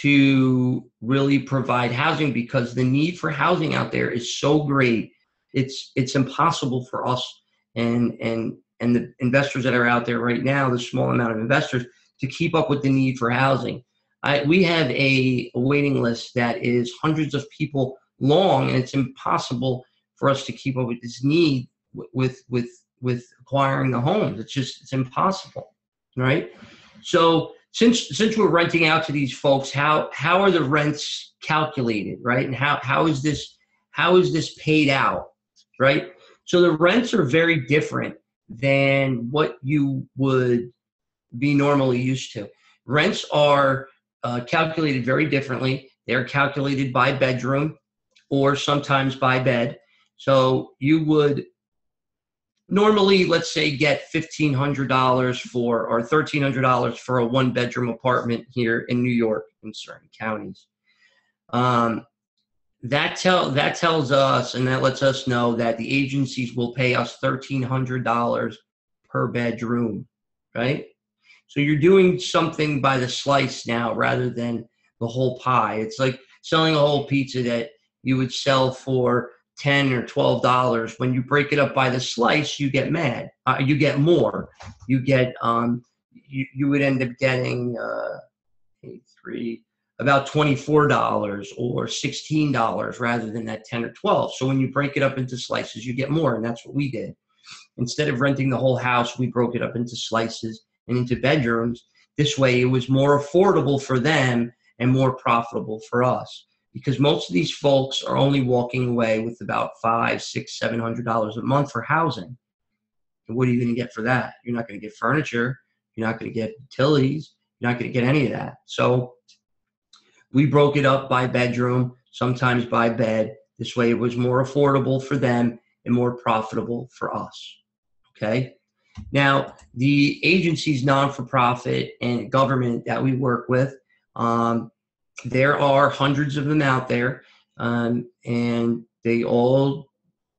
to really provide housing because the need for housing out there is so great. It's it's impossible for us and and and the investors that are out there right now, the small amount of investors, to keep up with the need for housing. I, we have a, a waiting list that is hundreds of people long, and it's impossible for us to keep up with this need with with with acquiring the homes. It's just it's impossible, right? So since since we're renting out to these folks, how how are the rents calculated, right? And how how is this how is this paid out, right? So the rents are very different than what you would be normally used to. Rents are uh, calculated very differently. They're calculated by bedroom or sometimes by bed. So you would normally, let's say, get $1,500 for or $1,300 for a one bedroom apartment here in New York in certain counties. Um, that tell that tells us and that lets us know that the agencies will pay us $1300 per bedroom right so you're doing something by the slice now rather than the whole pie it's like selling a whole pizza that you would sell for 10 or 12 dollars. When you break it up by the slice you get mad. Uh, you get more. You get um you, you would end up getting uh three about $24 or $16 rather than that 10 or 12 so when you break it up into slices you get more and that's what we did. Instead of renting the whole house we broke it up into slices and into bedrooms. This way it was more affordable for them and more profitable for us because most of these folks are only walking away with about five six seven hundred dollars a month for housing and what are you going to get for that you're not going to get furniture you're not going to get utilities you're not going to get any of that so we broke it up by bedroom, sometimes by bed. This way it was more affordable for them and more profitable for us. Okay. Now, the agencies, non for profit, and government that we work with, um, there are hundreds of them out there, um, and they all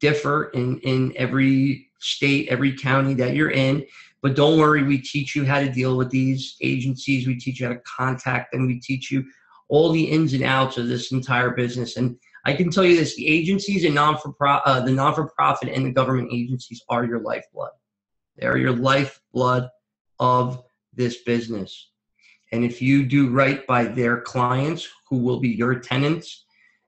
differ in, in every state, every county that you're in. But don't worry, we teach you how to deal with these agencies. We teach you how to contact them. We teach you all the ins and outs of this entire business. And I can tell you this: the agencies and non for uh, the non for profit and the government agencies are your lifeblood. They are your lifeblood of this business. And if you do right by their clients, who will be your tenants,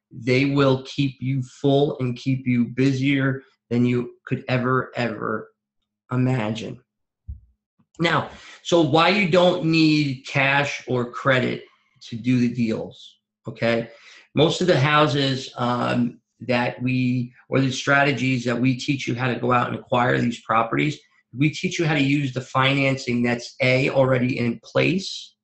they will keep you full and keep you busier than you could ever, ever imagine. Now, so why you don't need cash or credit to do the deals. Okay, most of the houses um, that we or the strategies that we teach you how to go out and acquire these properties, we teach you how to use the financing that's a already in place,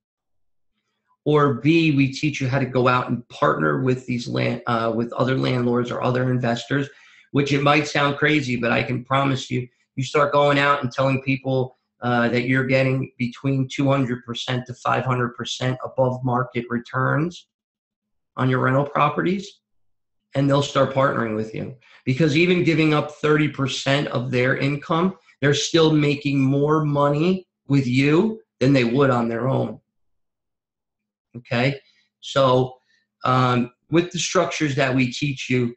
or b we teach you how to go out and partner with these land uh, with other landlords or other investors. Which it might sound crazy, but I can promise you, you start going out and telling people uh, that you're getting between 200% to 500% above market returns on your rental properties and they'll start partnering with you because even giving up 30% of their income they're still making more money with you than they would on their own okay so um, with the structures that we teach you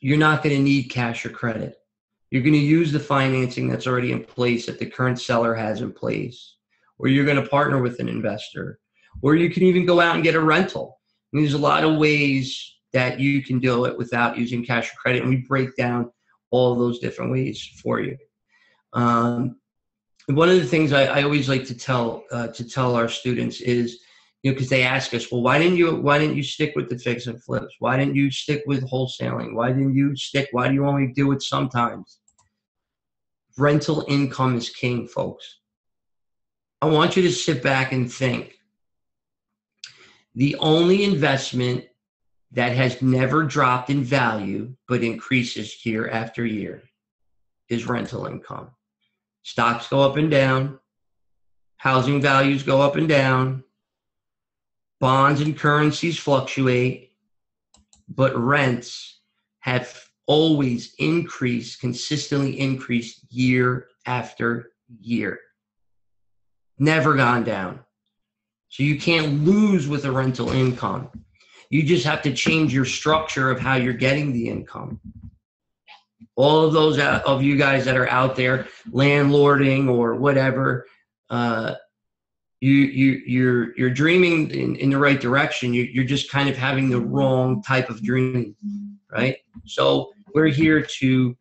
you're not going to need cash or credit you're going to use the financing that's already in place that the current seller has in place, or you're going to partner with an investor, or you can even go out and get a rental. There's a lot of ways that you can do it without using cash or credit, and we break down all those different ways for you. Um, one of the things I, I always like to tell uh, to tell our students is, know, because they ask us, well, why didn't you why didn't you stick with the fix and flips? Why didn't you stick with wholesaling? Why didn't you stick? Why do you only do it sometimes? rental income is king, folks. I want you to sit back and think. The only investment that has never dropped in value but increases year after year is rental income. Stocks go up and down, housing values go up and down, bonds and currencies fluctuate, but rents have always increased, consistently increased year after year. Never gone down. So you can't lose with a rental income. You just have to change your structure of how you're getting the income. All of those of you guys that are out there landlording or whatever, uh, you you you're you're dreaming in, in the right direction. You, you're just kind of having the wrong type of dream, right? So we're here to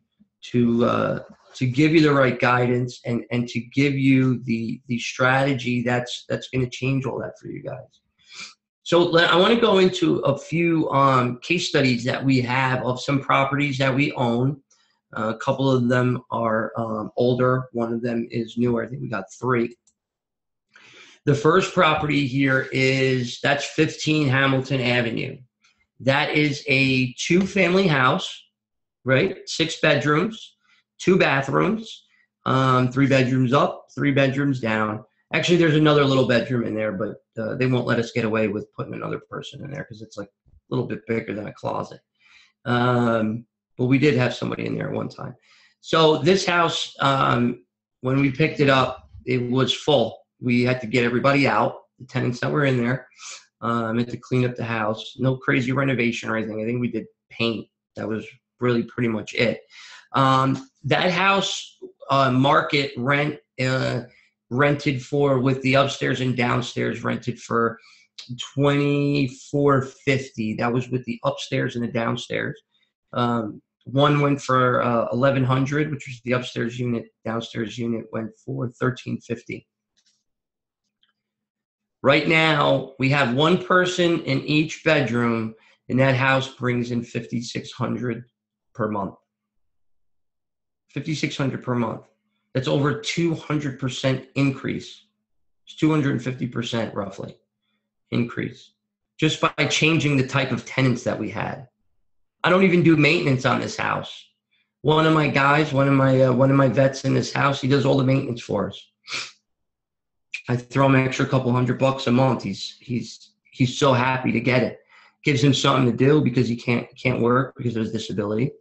to uh, to give you the right guidance and and to give you the the strategy that's that's going to change all that for you guys. So i want to go into a few um, case studies that we have of some properties that we own. Uh, a couple of them are um, older. One of them is newer. I think we got three the first property here is that's 15 hamilton avenue that is a two family house right six bedrooms two bathrooms, um, three bedrooms up, three bedrooms down. Actually, there's another little bedroom in there, but uh, they won't let us get away with putting another person in there because it's like a little bit bigger than a closet. Um, but we did have somebody in there at one time. So this house, um, when we picked it up, it was full. We had to get everybody out, the tenants that were in there. Um, had to clean up the house. No crazy renovation or anything. I think we did paint. That was really pretty much it. Um, that house uh, market rent uh, rented for with the upstairs and downstairs rented for twenty four fifty. That was with the upstairs and the downstairs. Um, one went for uh, eleven hundred, which was the upstairs unit. Downstairs unit went for thirteen fifty. Right now, we have one person in each bedroom, and that house brings in fifty six hundred per month. 5600 per month. That's over 200% increase. It's 250% roughly increase just by changing the type of tenants that we had. I don't even do maintenance on this house. One of my guys, one of my uh, one of my vets in this house, he does all the maintenance for us. I throw him an extra couple hundred bucks a month. He's he's he's so happy to get it. Gives him something to do because he can't can't work because of his disability.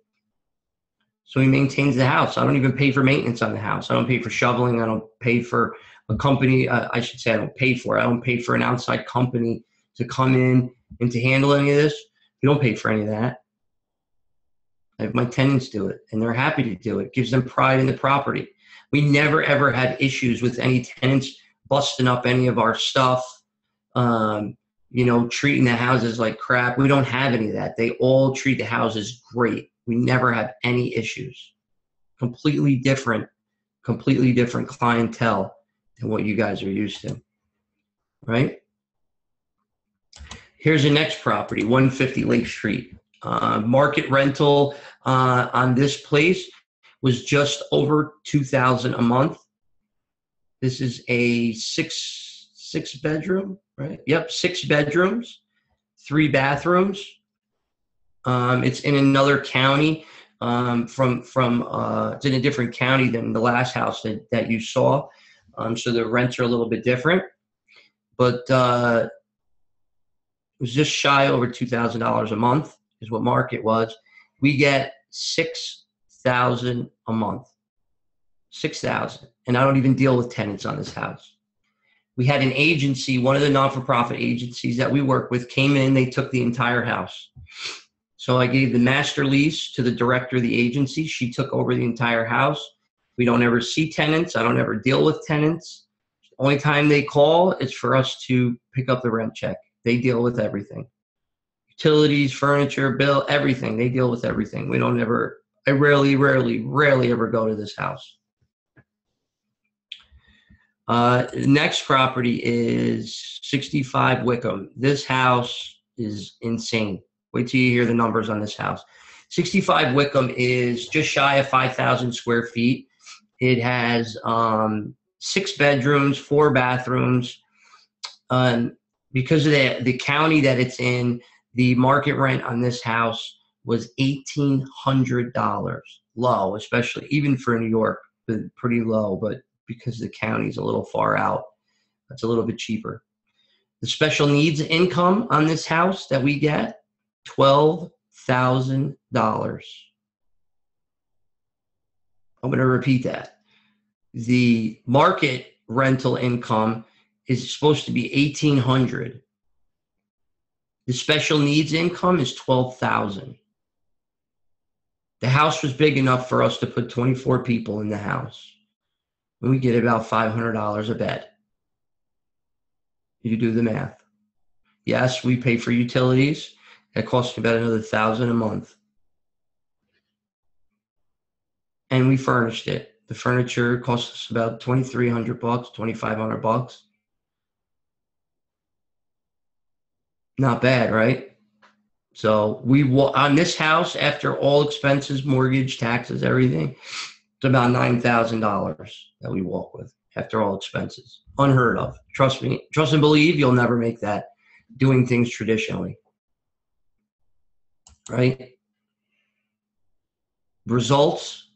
So he maintains the house. I don't even pay for maintenance on the house. I don't pay for shoveling. I don't pay for a company. Uh, I should say I don't pay for it. I don't pay for an outside company to come in and to handle any of this. We don't pay for any of that. I have my tenants do it, and they're happy to do it. it gives them pride in the property. We never ever had issues with any tenants busting up any of our stuff. Um, you know, treating the houses like crap. We don't have any of that. They all treat the houses great. We never have any issues. Completely different, completely different clientele than what you guys are used to. Right? Here's the next property, 150 Lake Street. Uh, market rental uh, on this place was just over 2000 a month. This is a six six bedroom, right? Yep, six bedrooms, three bathrooms. Um, it's in another county um, from from uh, it's in a different county than the last house that, that you saw. Um, so the rents are a little bit different, but uh, it was just shy over two thousand dollars a month is what market was. We get six thousand a month, six thousand, and I don't even deal with tenants on this house. We had an agency, one of the non-for-profit agencies that we work with, came in. They took the entire house so I gave the master lease to the director of the agency. She took over the entire house. We don't ever see tenants. I don't ever deal with tenants. Only time they call is for us to pick up the rent check. They deal with everything. Utilities, furniture, bill, everything. They deal with everything. We don't ever, I rarely, rarely, rarely ever go to this house. Uh, next property is 65 Wickham. This house is insane. Wait till you hear the numbers on this house. 65 Wickham is just shy of 5,000 square feet. It has um, six bedrooms, four bathrooms. Um, because of the, the county that it's in, the market rent on this house was $1,800 low, especially even for New York, pretty low, but because the county's a little far out, it's a little bit cheaper. The special needs income on this house that we get $12,000. I'm going to repeat that. The market rental income is supposed to be 1800 the special needs income is 12,000 the house was big enough for us to put 24 people in the house we get about $500 a bed you do the math yes we pay for utilities it costs about another thousand a month. and we furnished it. The furniture cost us about twenty three hundred bucks, twenty five hundred bucks. Not bad, right? So we will on this house after all expenses, mortgage, taxes, everything, it's about nine thousand dollars that we walk with after all expenses. Unheard of. Trust me. Trust and believe you'll never make that doing things traditionally. Right? Results.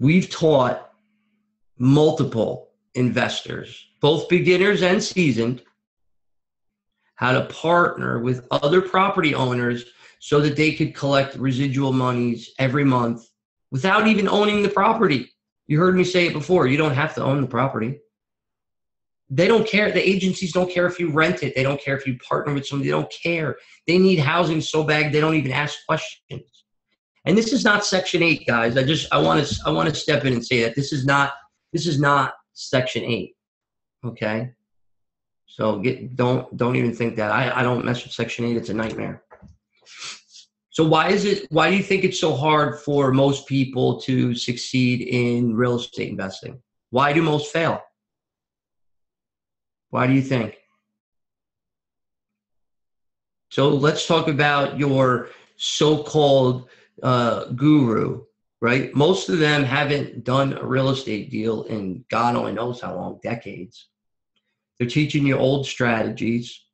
We've taught multiple investors, both beginners and seasoned, how to partner with other property owners so that they could collect residual monies every month without even owning the property. You heard me say it before. You don't have to own the property. They don't care. The agencies don't care if you rent it. They don't care if you partner with somebody. They don't care. They need housing so bad they don't even ask questions. And this is not Section Eight, guys. I just I want to I want to step in and say that this is not this is not Section Eight. Okay. So get don't don't even think that. I, I don't mess with Section Eight. It's a nightmare. So why is it? Why do you think it's so hard for most people to succeed in real estate investing? Why do most fail? Why do you think? So let's talk about your so-called uh, guru, right? Most of them haven't done a real estate deal in God only knows how long, decades. They're teaching you old strategies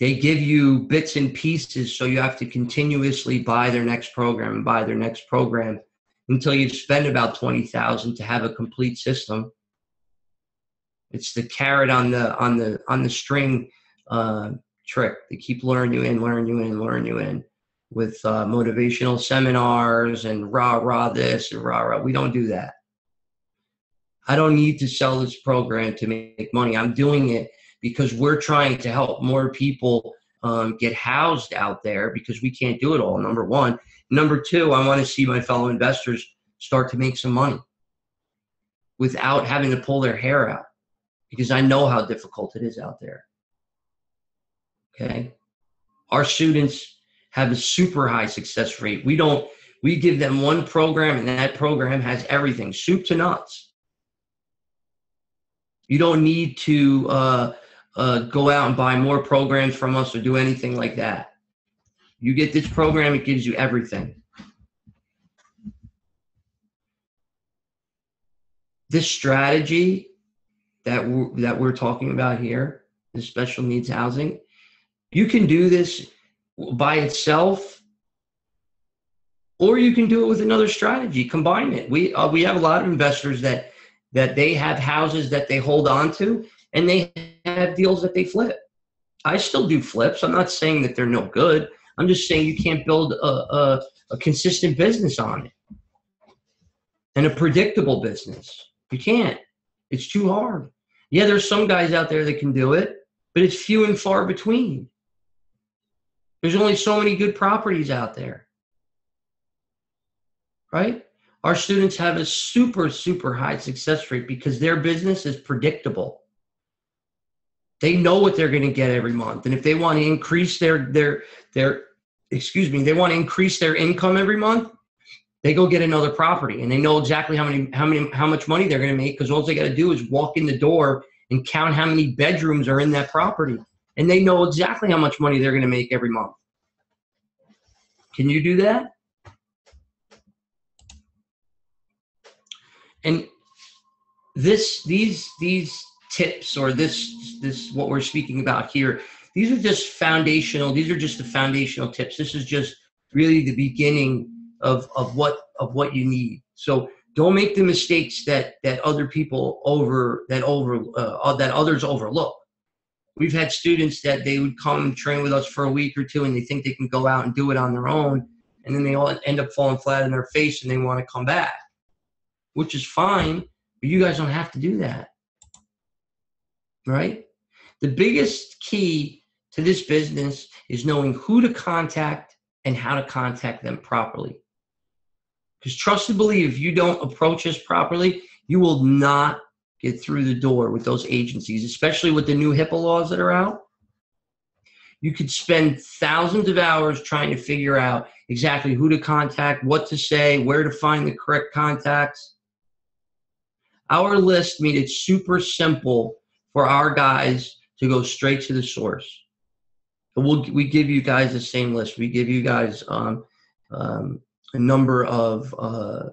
they give you bits and pieces so you have to continuously buy their next program and buy their next program until you spend about 20000 to have a complete system. It's the carrot on the on the on the string uh, trick. They keep luring you in luring you in luring you in with uh, motivational seminars and rah rah this and rah rah. We don't do that. I don't need to sell this program to make money. I'm doing it because we're trying to help more people um, get housed out there because we can't do it all. Number one. Number two, I want to see my fellow investors start to make some money without having to pull their hair out because I know how difficult it is out there. Okay. Our students have a super high success rate. We don't, we give them one program and that program has everything, soup to nuts. You don't need to uh, uh, go out and buy more programs from us or do anything like that. You get this program, it gives you everything. This strategy that we're, that we're talking about here, the special needs housing, you can do this by itself or you can do it with another strategy combine it we uh, we have a lot of investors that that they have houses that they hold on to and they have deals that they flip. I still do flips. I'm not saying that they're no good. I'm just saying you can't build a, a, a consistent business on it and a predictable business. You can't. It's too hard. Yeah, there's some guys out there that can do it, but it's few and far between. There's only so many good properties out there. Right? Our students have a super, super high success rate because their business is predictable. They know what they're going to get every month, and if they want to increase their their their excuse me, they want to increase their income every month, they go get another property, and they know exactly how many how many how much money they're going to make because all they got to do is walk in the door and count how many bedrooms are in that property, and they know exactly how much money they're going to make every month. Can you do that? And this these these tips or this this what we're speaking about here. These are just foundational these are just the foundational tips. This is just really the beginning of of what of what you need. So don't make the mistakes that that other people over that over uh, that others overlook. We've had students that they would come and train with us for a week or two and they think they can go out and do it on their own. And then they all end up falling flat in their face and they want to come back which is fine but you guys don't have to do that right? The biggest key to this business is knowing who to contact and how to contact them properly. Because trust and believe, if you don't approach us properly, you will not get through the door with those agencies, especially with the new HIPAA laws that are out. you could spend thousands of hours trying to figure out exactly who to contact, what to say, where to find the correct contacts. Our list made it super simple for our guys to go straight to the source. We'll, we give you guys the same list. We give you guys um, um, a number of uh,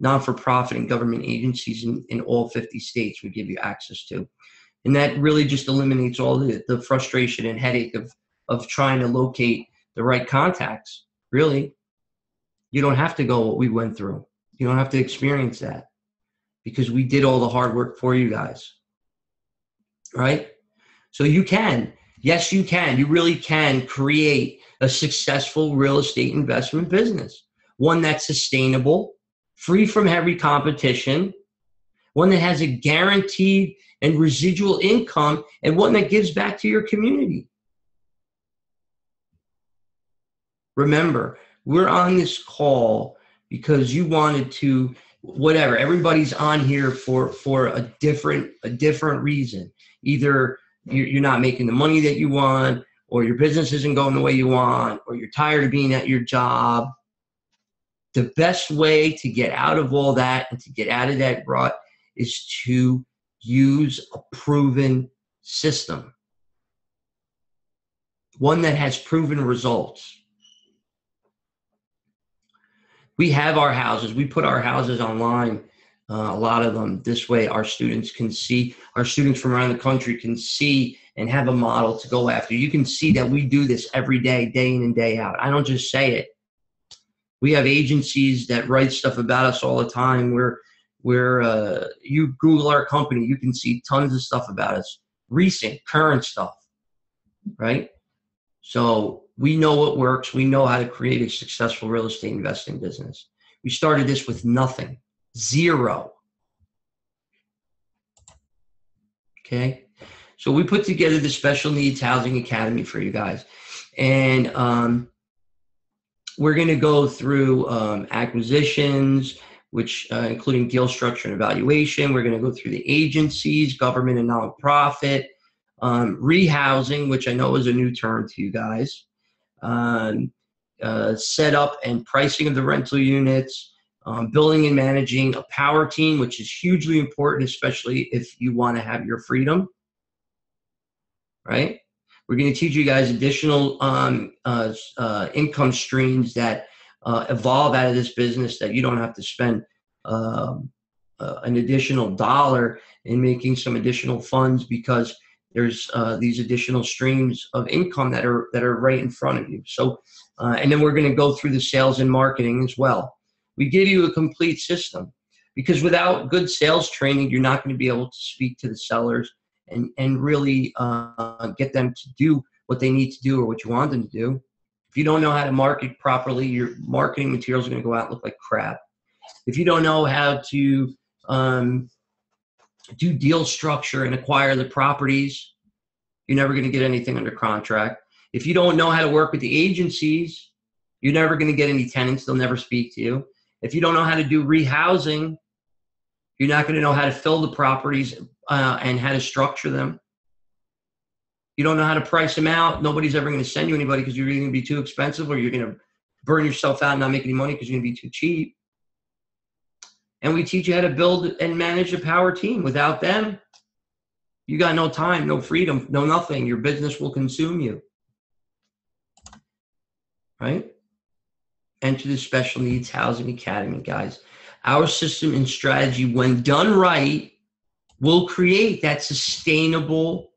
non-for-profit and government agencies in, in all 50 states we give you access to. And that really just eliminates all the, the frustration and headache of, of trying to locate the right contacts. Really, you don't have to go what we went through. You don't have to experience that because we did all the hard work for you guys. Right? So you can. Yes, you can. You really can create a successful real estate investment business, one that's sustainable, free from heavy competition, one that has a guaranteed and residual income, and one that gives back to your community. Remember, we're on this call because you wanted to whatever everybody's on here for for a different a different reason either you're not making the money that you want or your business isn't going the way you want or you're tired of being at your job. The best way to get out of all that and to get out of that rut is to use a proven system. One that has proven results. We have our houses. We put our houses online, uh, a lot of them. This way, our students can see, our students from around the country can see and have a model to go after. You can see that we do this every day, day in and day out. I don't just say it. We have agencies that write stuff about us all the time. Where, where uh, you Google our company, you can see tons of stuff about us, recent, current stuff, right? So we know what works. We know how to create a successful real estate investing business. We started this with nothing, zero. Okay. So we put together the Special Needs Housing Academy for you guys. And um, we're going to go through um, acquisitions, which uh, including deal structure and evaluation. We're going to go through the agencies, government and nonprofit, um, rehousing, which I know is a new term to you guys um, uh, setup and pricing of the rental units, um, building and managing a power team, which is hugely important, especially if you want to have your freedom. Right? We're going to teach you guys additional um, uh, uh, income streams that uh, evolve out of this business that you don't have to spend um, uh, an additional dollar in making some additional funds because there's uh, these additional streams of income that are that are right in front of you. So, uh, and then we're going to go through the sales and marketing as well. We give you a complete system because without good sales training, you're not going to be able to speak to the sellers and and really uh, get them to do what they need to do or what you want them to do. If you don't know how to market properly, your marketing materials are going to go out and look like crap. If you don't know how to um, do deal structure and acquire the properties, you're never going to get anything under contract. If you don't know how to work with the agencies, you're never going to get any tenants. They'll never speak to you. If you don't know how to do rehousing, you're not going to know how to fill the properties uh, and how to structure them. You don't know how to price them out. Nobody's ever going to send you anybody because you're either going to be too expensive or you're going to burn yourself out and not make any money because you're going to be too cheap and we teach you how to build and manage a power team. Without them, you got no time, no freedom, no nothing. Your business will consume you. Right? Enter the Special Needs Housing Academy, guys. Our system and strategy, when done right, will create that sustainable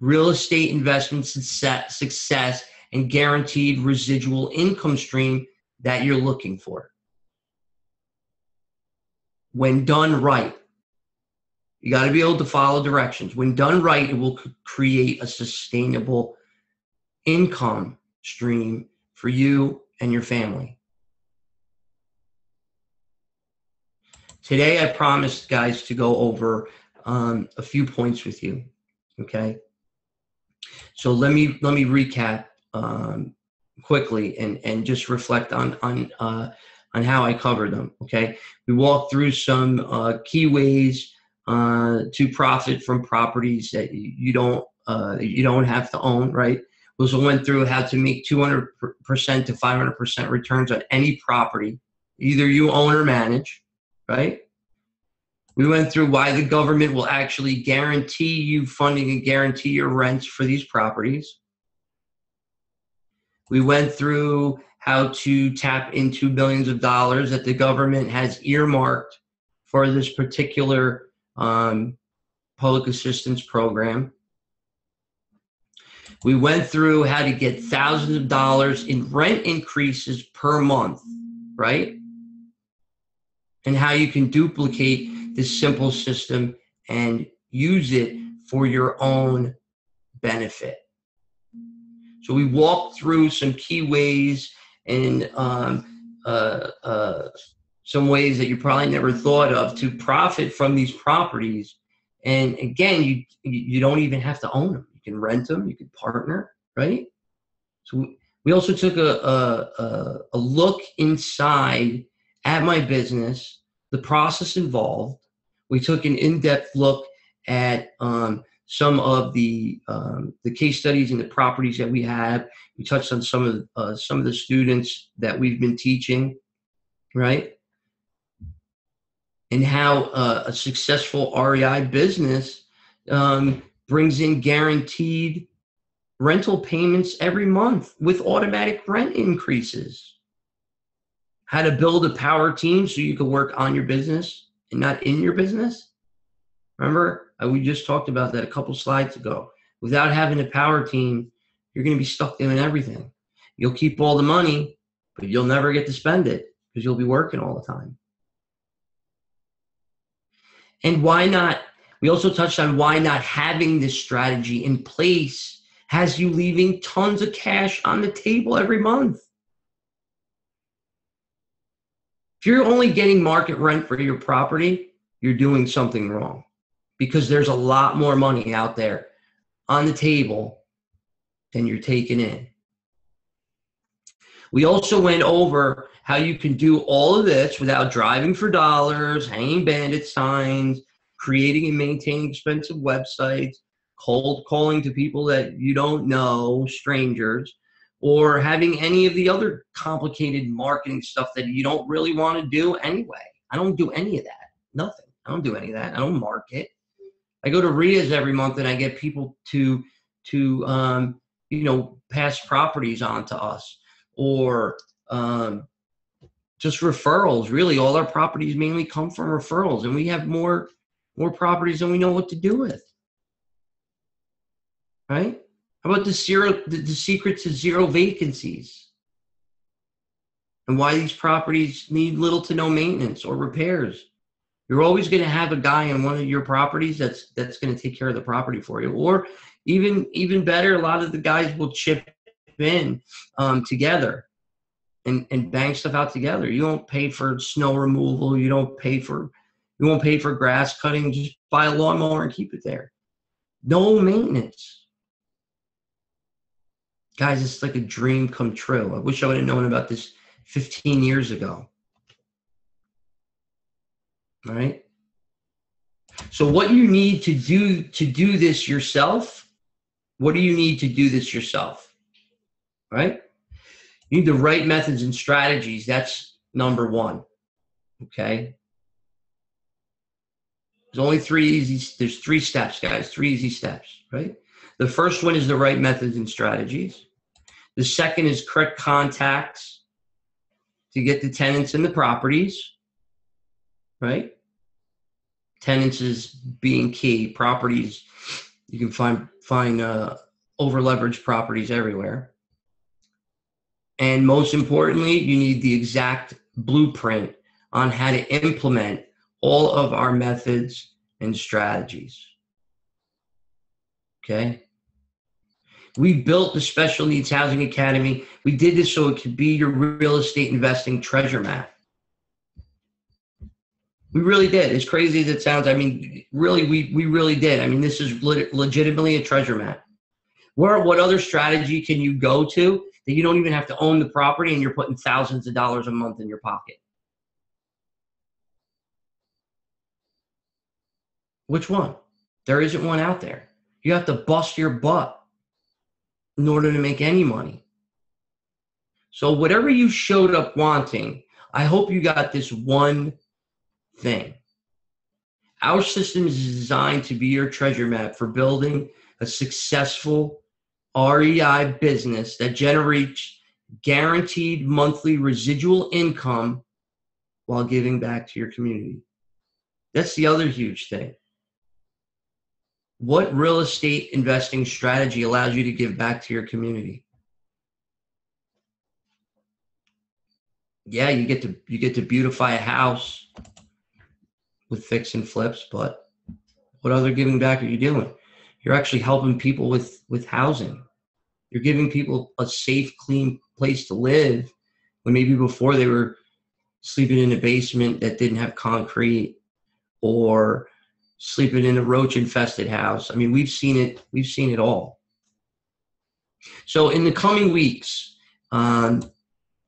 real estate investment success and guaranteed residual income stream that you're looking for when done right. You got to be able to follow directions. When done right, it will create a sustainable income stream for you and your family. Today, I promised guys to go over um, a few points with you. Okay, so let me let me recap um, quickly and and just reflect on on uh, on how I covered them. Okay, we walked through some uh, key ways uh, to profit from properties that you don't uh, you don't have to own. Right, We also went through how to make 200% to 500% returns on any property, either you own or manage, right? We went through why the government will actually guarantee you funding and guarantee your rents for these properties. We went through how to tap into billions of dollars that the government has earmarked for this particular um, public assistance program. We went through how to get thousands of dollars in rent increases per month, right? And how you can duplicate this simple system and use it for your own benefit. So we walked through some key ways and um, uh, uh, some ways that you probably never thought of to profit from these properties. And again, you you don't even have to own them. Can rent them. You can partner, right? So we also took a a, a look inside at my business, the process involved. We took an in-depth look at um, some of the um, the case studies and the properties that we have. We touched on some of uh, some of the students that we've been teaching, right? And how uh, a successful REI business um, brings in guaranteed rental payments every month with automatic rent increases. How to build a power team so you can work on your business and not in your business. Remember, uh, we just talked about that a couple slides ago. Without having a power team, you're going to be stuck doing everything. You'll keep all the money, but you'll never get to spend it because you'll be working all the time. And why not? We also touched on why not having this strategy in place has you leaving tons of cash on the table every month. If you're only getting market rent for your property, you're doing something wrong because there's a lot more money out there on the table than you're taking in. We also went over how you can do all of this without driving for dollars, hanging bandit signs, creating and maintaining expensive websites, cold calling to people that you don't know, strangers, or having any of the other complicated marketing stuff that you don't really want to do anyway. I don't do any of that. Nothing. I don't do any of that. I don't market. I go to REIAs every month and I get people to to um, you know pass properties on to us or um, just referrals. Really, all our properties mainly come from referrals, and we have more more properties than we know what to do with. Right? How about the zero the, the secret to zero vacancies? And why these properties need little to no maintenance or repairs you're always going to have a guy on one of your properties that's that's going to take care of the property for you or even even better a lot of the guys will chip in um, together and and bang stuff out together you don't pay for snow removal you don't pay for you won't pay for grass cutting just buy a lawnmower and keep it there no maintenance guys it's like a dream come true i wish i would have known about this 15 years ago all right. So what you need to do to do this yourself, what do you need to do this yourself? Right? You need the right methods and strategies. That's number one. Okay. There's only three easy, there's three steps, guys, three easy steps, right? The first one is the right methods and strategies. The second is correct contacts to get the tenants and the properties right? Tenants is being key. Properties, you can find find uh, over leveraged properties everywhere. And most importantly, you need the exact blueprint on how to implement all of our methods and strategies. Okay. We built the Special Needs Housing Academy. We did this so it could be your real estate investing treasure map. We really did. As crazy as it sounds, I mean, really, we we really did. I mean, this is le- legitimately a treasure map. Where what other strategy can you go to that you don't even have to own the property and you're putting thousands of dollars a month in your pocket? Which one? There isn't one out there. You have to bust your butt. in order to make any money. So, whatever you showed up wanting, I hope you got this one thing. Our system is designed to be your treasure map for building a successful REI business that generates guaranteed monthly residual income while giving back to your community. That's the other huge thing. What real estate investing strategy allows you to give back to your community? Yeah, you get to you get to beautify a house with fix and flips, but what other giving back are you doing? You're actually helping people with with housing. You're giving people a safe, clean place to live when maybe before they were sleeping in a basement that didn't have concrete or sleeping in a roach infested house. I mean, we've seen it, we've seen it all. So in the coming weeks, um,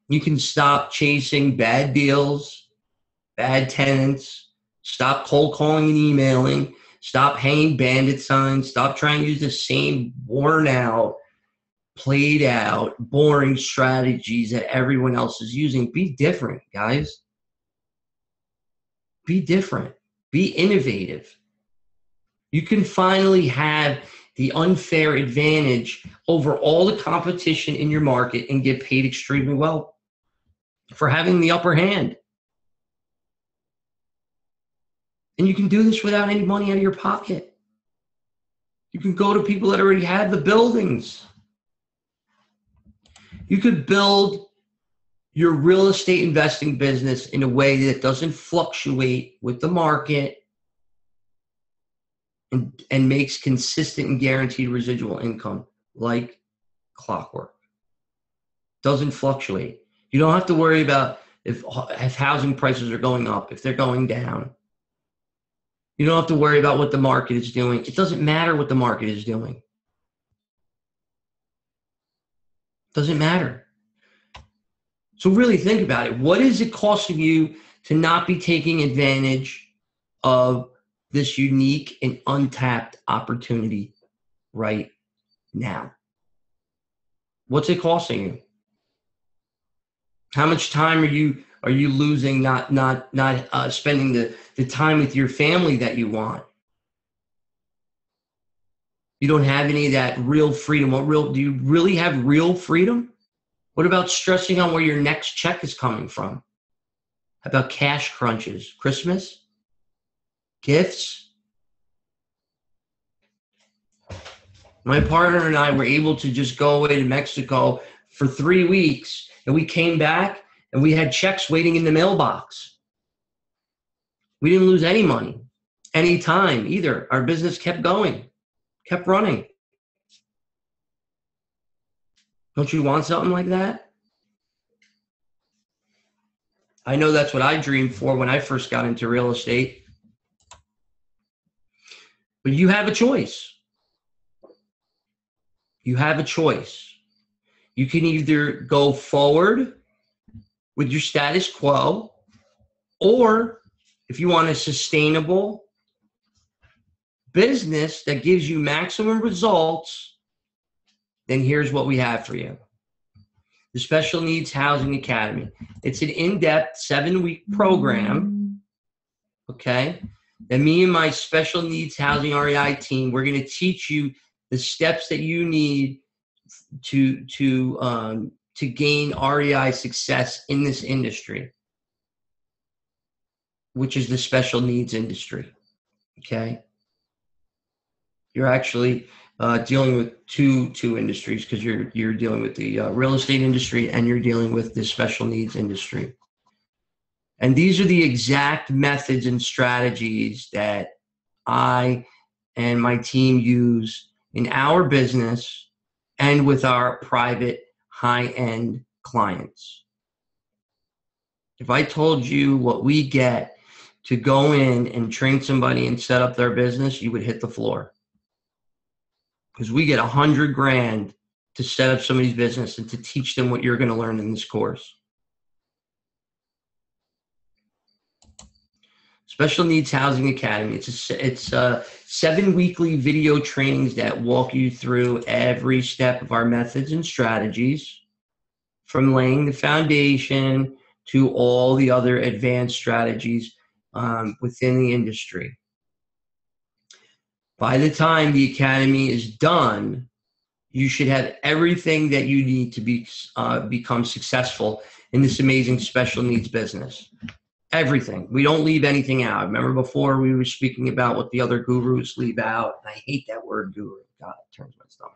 you can stop chasing bad deals, bad tenants, stop cold calling and emailing, stop hanging bandit signs, stop trying to use the same worn out, played out, boring strategies that everyone else is using. Be different, guys. Be different. Be innovative. You can finally have the unfair advantage over all the competition in your market and get paid extremely well for having the upper hand. And you can do this without any money out of your pocket. You can go to people that already have the buildings. You could build your real estate investing business in a way that doesn't fluctuate with the market and, and makes consistent and guaranteed residual income like clockwork. Doesn't fluctuate. You don't have to worry about if, if housing prices are going up, if they're going down. You don't have to worry about what the market is doing. It doesn't matter what the market is doing. Doesn't matter. So really think about it. What is it costing you to not be taking advantage of this unique and untapped opportunity right now? What's it costing you? How much time are you are you losing not not not uh, spending the the time with your family that you want? You don't have any of that real freedom. What real do you really have real freedom? What about stressing on where your next check is coming from? About cash crunches? Christmas? Gifts? My partner and I were able to just go away to Mexico for three weeks, and we came back and we had checks waiting in the mailbox. We didn't lose any money, any time either. Our business kept going, kept running. Don't you want something like that? I know that's what I dreamed for when I first got into real estate. But you have a choice. You have a choice. You can either go forward with your status quo, or if you want a sustainable business that gives you maximum results, then here's what we have for you the Special Needs Housing Academy. It's an in depth seven week program, okay? That me and my Special Needs Housing REI team, we're going to teach you the steps that you need to to um, to gain REI success in this industry, which is the special needs industry. Okay, you're actually uh, dealing with two two industries because you're you're dealing with the uh, real estate industry and you're dealing with the special needs industry. And these are the exact methods and strategies that I and my team use in our business and with our private high end clients. If I told you what we get to go in and train somebody and set up their business, you would hit the floor. Because we get a hundred grand to set up somebody's business and to teach them what you're going to learn in this course. Special Needs Housing Academy. It's a, it's a seven weekly video trainings that walk you through every step of our methods and strategies, from laying the foundation to all the other advanced strategies um, within the industry. By the time the academy is done, you should have everything that you need to be uh, become successful in this amazing special needs business. Everything. We don't leave anything out. Remember before we were speaking about what the other gurus leave out. I hate that word guru. God, it turns my stomach.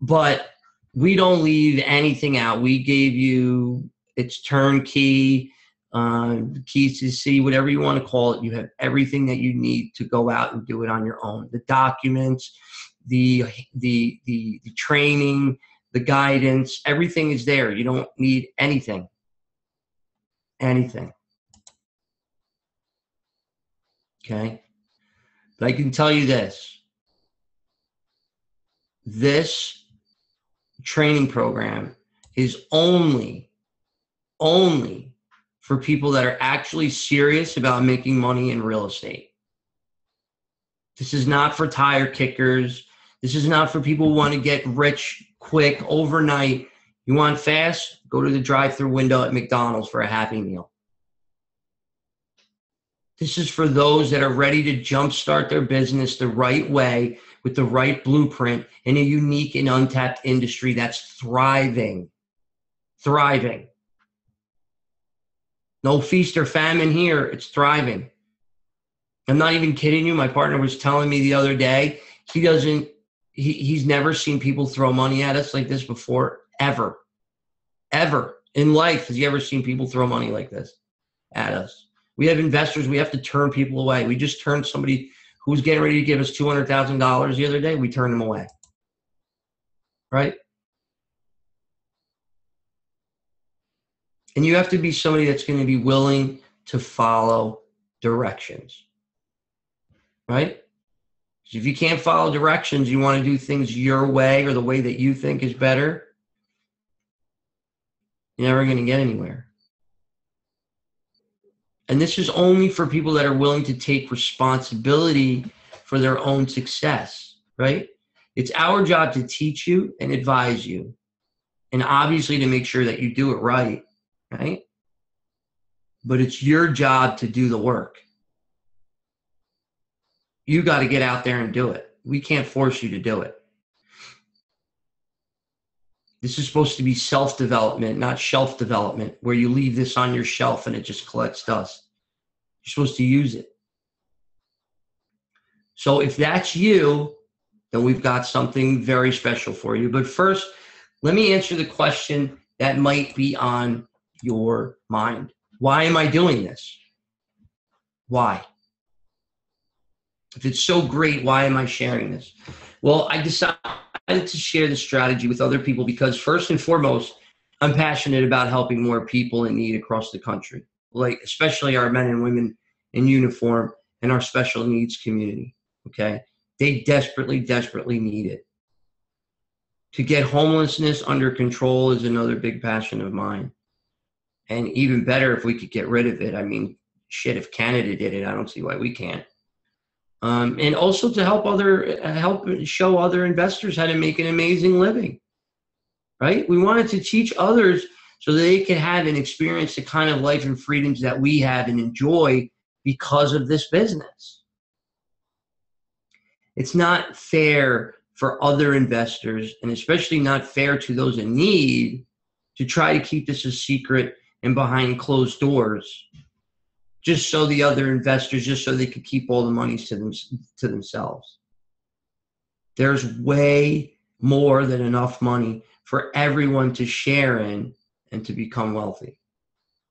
But we don't leave anything out. We gave you it's turnkey, uh, keys to see whatever you want to call it. You have everything that you need to go out and do it on your own. The documents, the the the, the training, the guidance, everything is there. You don't need anything. Anything. Okay? But I can tell you this. This training program is only only for people that are actually serious about making money in real estate. This is not for tire kickers. This is not for people who want to get rich quick overnight. You want fast? Go to the drive through window at McDonald's for a Happy Meal. This is for those that are ready to jumpstart their business the right way with the right blueprint in a unique and untapped industry that's thriving. Thriving. No feast or famine here. It's thriving. I'm not even kidding you. My partner was telling me the other day he doesn't, he, he's never seen people throw money at us like this before, ever. Ever in life has he ever seen people throw money like this at us? We have investors, we have to turn people away. We just turned somebody who was getting ready to give us $200,000 the other day, we turned them away. Right? And you have to be somebody that's going to be willing to follow directions. Right? If you can't follow directions, you want to do things your way or the way that you think is better, you're never going to get anywhere. And this is only for people that are willing to take responsibility for their own success, right? It's our job to teach you and advise you, and obviously to make sure that you do it right right? But it's your job to do the work. You got to get out there and do it. We can't force you to do it. This is supposed to be self development, not shelf development, where you leave this on your shelf and it just collects dust. You're supposed to use it. So if that's you, then we've got something very special for you. But first, let me answer the question that might be on your mind. Why am I doing this? Why? If it's so great, why am I sharing this? Well, I decided to share the strategy with other people because, first and foremost, I'm passionate about helping more people in need across the country, like especially our men and women in uniform and our special needs community. Okay. They desperately, desperately need it. To get homelessness under control is another big passion of mine and even better if we could get rid of it. I mean, shit, if Canada did it, I don't see why we can't. Um, and also to help other help show other investors how to make an amazing living. Right? We wanted to teach others so they can have and experience the kind of life and freedoms that we have and enjoy because of this business. It's not fair for other investors, and especially not fair to those in need, to try to keep this a secret and behind closed doors just so the other investors just so they could keep all the money to them to themselves. There's way more than enough money for everyone to share in and to become wealthy.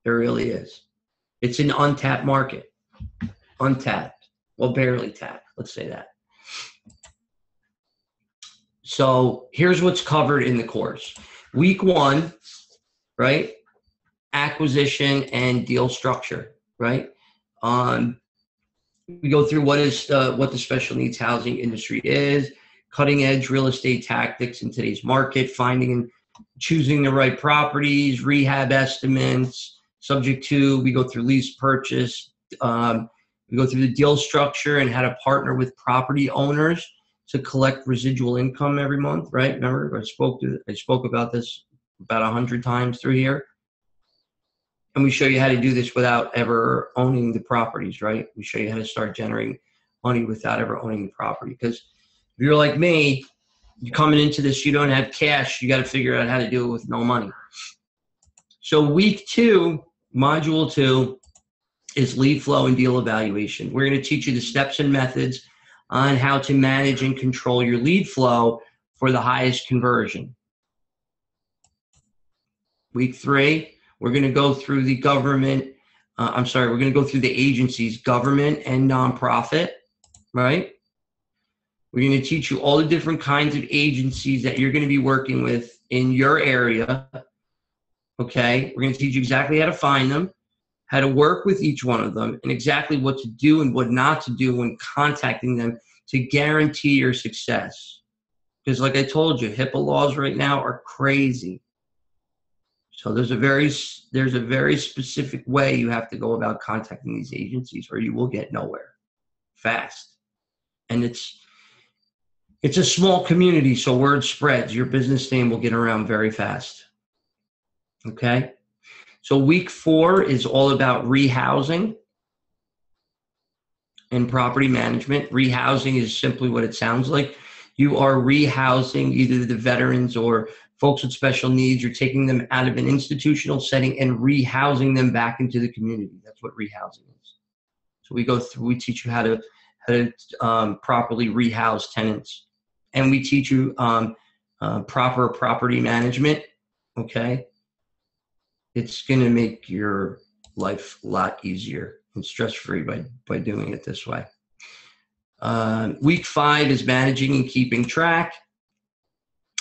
There really is. It's an untapped market. Untapped. Well barely tapped. Let's say that. So here's what's covered in the course. Week one right? Acquisition and deal structure, right? Um, we go through what is uh, what the special needs housing industry is, cutting edge real estate tactics in today's market, finding and choosing the right properties, rehab estimates. Subject to, we go through lease purchase, um, we go through the deal structure and how to partner with property owners to collect residual income every month. Right? Remember, I spoke to I spoke about this about a hundred times through here. And we show you how to do this without ever owning the properties, right? We show you how to start generating money without ever owning the property. Because if you're like me, you're coming into this, you don't have cash, you got to figure out how to do it with no money. So, week two, module two, is lead flow and deal evaluation. We're going to teach you the steps and methods on how to manage and control your lead flow for the highest conversion. Week three, we're going to go through the government. Uh, I'm sorry, we're going to go through the agencies, government and nonprofit, right? We're going to teach you all the different kinds of agencies that you're going to be working with in your area. Okay, we're going to teach you exactly how to find them, how to work with each one of them, and exactly what to do and what not to do when contacting them to guarantee your success. Because, like I told you, HIPAA laws right now are crazy. So there's a very there's a very specific way you have to go about contacting these agencies, or you will get nowhere fast. And it's it's a small community, so word spreads. Your business name will get around very fast. Okay. So week four is all about rehousing and property management. Rehousing is simply what it sounds like. You are rehousing either the veterans or folks with special needs, you're taking them out of an institutional setting and rehousing them back into the community. That's what rehousing is. So we go through, we teach you how to, how to um, properly rehouse tenants. And we teach you um, uh, proper property management. Okay. It's going to make your life a lot easier and stress free by, by doing it this way. Uh, week five is managing and keeping track.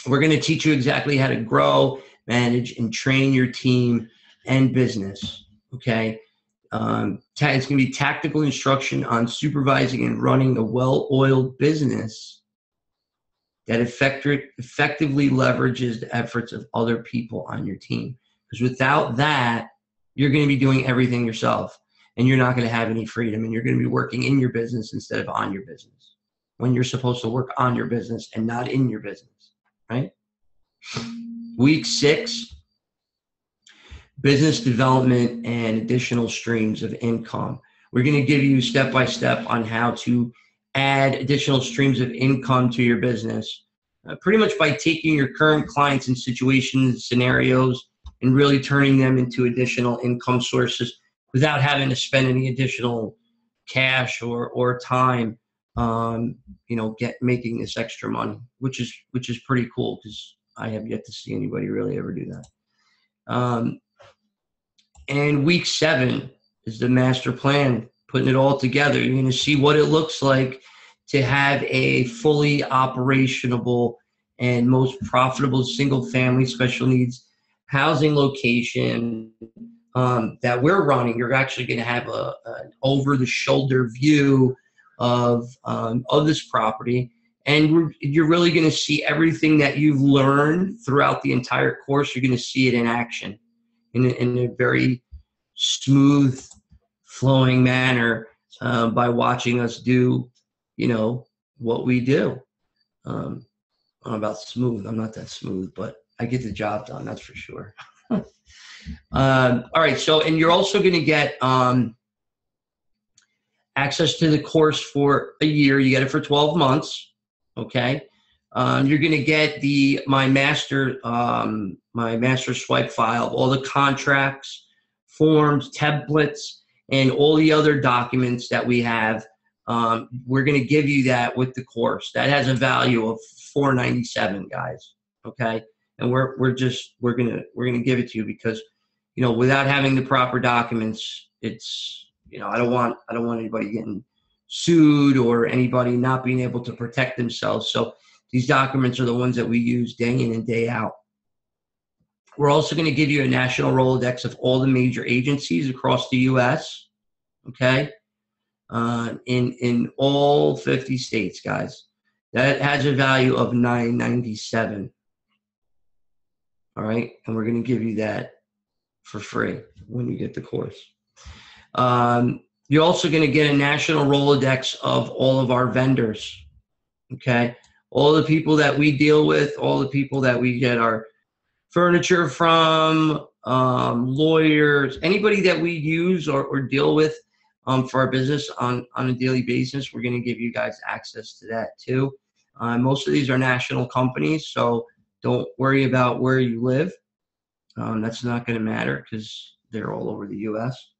We're going to teach you exactly how to grow, manage, and train your team and business. Okay. Um, it's going to be tactical instruction on supervising and running a well oiled business that effect- effectively leverages the efforts of other people on your team. Because without that, you're going to be doing everything yourself and you're not going to have any freedom and you're going to be working in your business instead of on your business when you're supposed to work on your business and not in your business right? Week six, business development and additional streams of income. We're going to give you step by step on how to add additional streams of income to your business, uh, pretty much by taking your current clients and situations, scenarios, and really turning them into additional income sources without having to spend any additional cash or, or time um, you know, get making this extra money, which is which is pretty cool because I have yet to see anybody really ever do that. Um, and week seven is the master plan, putting it all together. You're going to see what it looks like to have a fully operational and most profitable single family special needs housing location um, that we're running. You're actually going to have a, over the shoulder view of um, of this property. And you're really going to see everything that you've learned throughout the entire course you're going to see it in action in a, in a very smooth flowing manner uh, by watching us do you know what we do. Um, i'm about smooth i'm not that smooth but i get the job done that's for sure. Um, all right so and you're also going to get um, access to the course for a year. You get it for 12 months. Okay. Um, you're going to get the my master um, my master swipe file, all the contracts, forms, templates, and all the other documents that we have. Um, we're going to give you that with the course. That has a value of 497, guys. Okay, and we're we're just we're gonna we're gonna give it to you because you know without having the proper documents, it's you know, I don't want I don't want anybody getting sued or anybody not being able to protect themselves. So these documents are the ones that we use day in and day out. We're also going to give you a national Rolodex of all the major agencies across the U.S. Okay, uh, in in all 50 states, guys. That has a value of 997. All right, and we're going to give you that for free when you get the course. Um, You're also going to get a national Rolodex of all of our vendors. Okay. All the people that we deal with, all the people that we get our furniture from, um, lawyers, anybody that we use or, or deal with um, for our business on, on a daily basis, we're going to give you guys access to that too. Uh, most of these are national companies, so don't worry about where you live. Um, that's not going to matter because they're all over the U.S.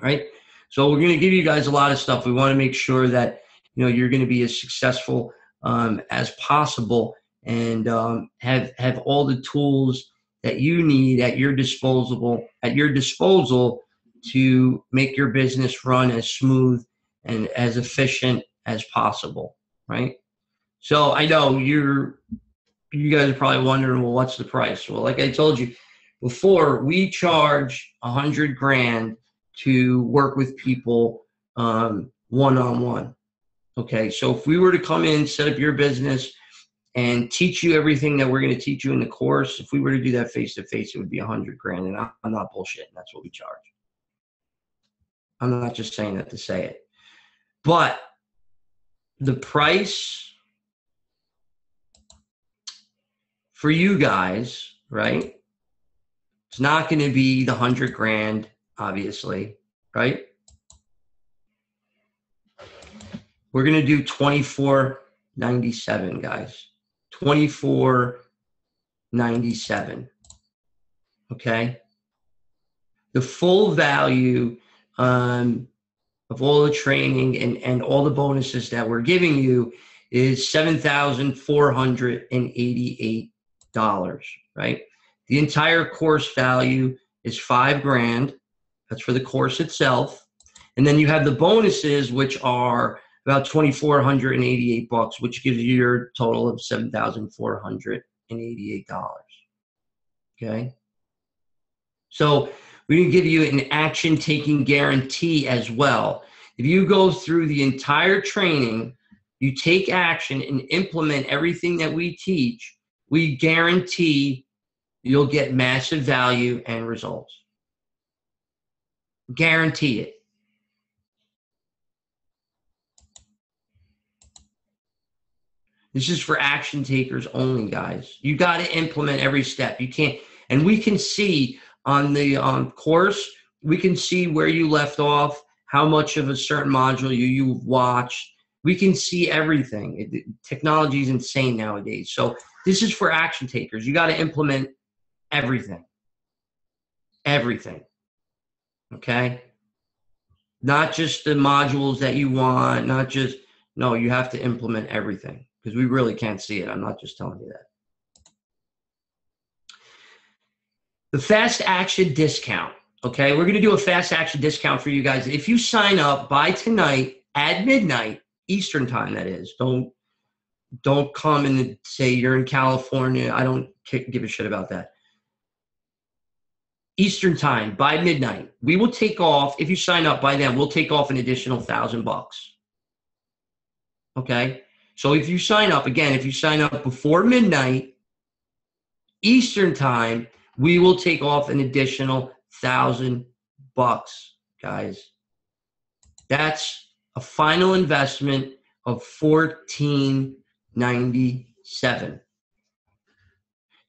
Right? So we're going to give you guys a lot of stuff. We want to make sure that you know you're going to be as successful um, as possible and um, have have all the tools that you need at your disposal at your disposal to make your business run as smooth and as efficient as possible right so i know you're you guys are probably wondering well what's the price well like i told you before we charge a hundred grand to work with people um, one-on-one okay so if we were to come in set up your business and teach you everything that we're going to teach you in the course. If we were to do that face to face, it would be a hundred grand, and I'm not bullshitting. That's what we charge. I'm not just saying that to say it, but the price for you guys, right? It's not going to be the hundred grand, obviously, right? We're going to do twenty four ninety seven, guys. 2497 okay the full value um, of all the training and, and all the bonuses that we're giving you is $7,488, right? The entire course value is five grand. That's for the course itself. And then you have the bonuses, which are about 2488 bucks which gives you your total of $7488 okay? So we give you an action taking guarantee as well. If you go through the entire training you take action and implement everything that we teach we guarantee you'll get massive value and results guarantee it This is for action takers only, guys. You got to implement every step. You can't, and we can see on the um, course, we can see where you left off, how much of a certain module you you've watched. We can see everything. It, technology is insane nowadays. So this is for action takers. You got to implement everything. Everything. Okay? Not just the modules that you want, not just, no, you have to implement everything because we really can't see it. I'm not just telling you that. The fast action discount. Okay, we're going to do a fast action discount for you guys. If you sign up by tonight at midnight Eastern time, that is. Don't don't come and say you're in California. I don't give a shit about that. Eastern time by midnight, we will take off. If you sign up by then, we'll take off an additional thousand bucks. Okay. So if you sign up, again, if you sign up before midnight Eastern time, we will take off an additional thousand bucks, guys. That's a final investment of fourteen ninety seven.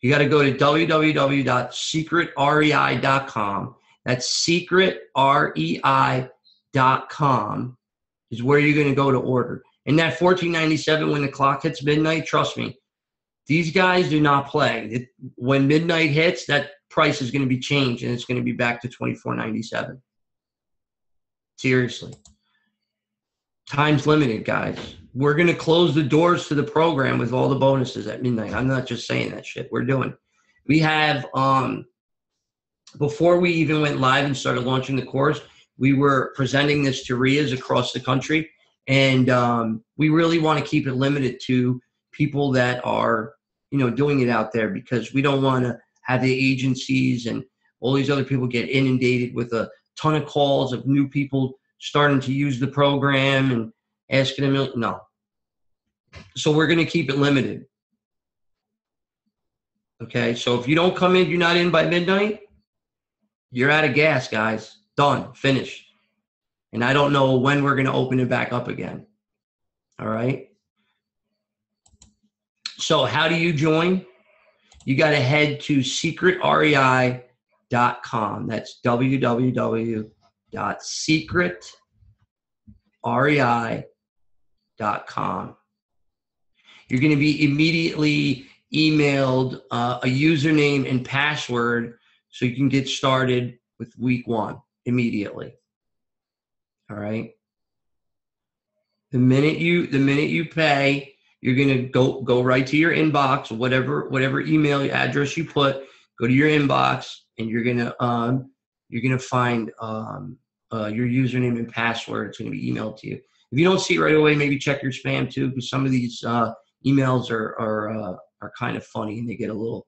You got to go to www.secretrei.com. That's secretrei.com is where you're going to go to order. And that 1497 when the clock hits midnight, trust me, these guys do not play. When midnight hits, that price is going to be changed and it's going to be back to 2497. Seriously. Time's limited, guys. We're going to close the doors to the program with all the bonuses at midnight. I'm not just saying that shit. We're doing. We have um before we even went live and started launching the course, we were presenting this to REIAs across the country and um, we really want to keep it limited to people that are you know doing it out there because we don't want to have the agencies and all these other people get inundated with a ton of calls of new people starting to use the program and asking them no so we're going to keep it limited okay so if you don't come in you're not in by midnight you're out of gas guys done finished And I don't know when we're going to open it back up again. All right. So, how do you join? You got to head to secretrei.com. That's www.secretrei.com. You're going to be immediately emailed uh, a username and password so you can get started with week one immediately. All right. The minute you the minute you pay, you're gonna go go right to your inbox, whatever whatever email address you put, go to your inbox, and you're gonna um you're gonna find um uh, your username and password. It's gonna be emailed to you. If you don't see it right away, maybe check your spam too, because some of these uh, emails are are uh, are kind of funny and they get a little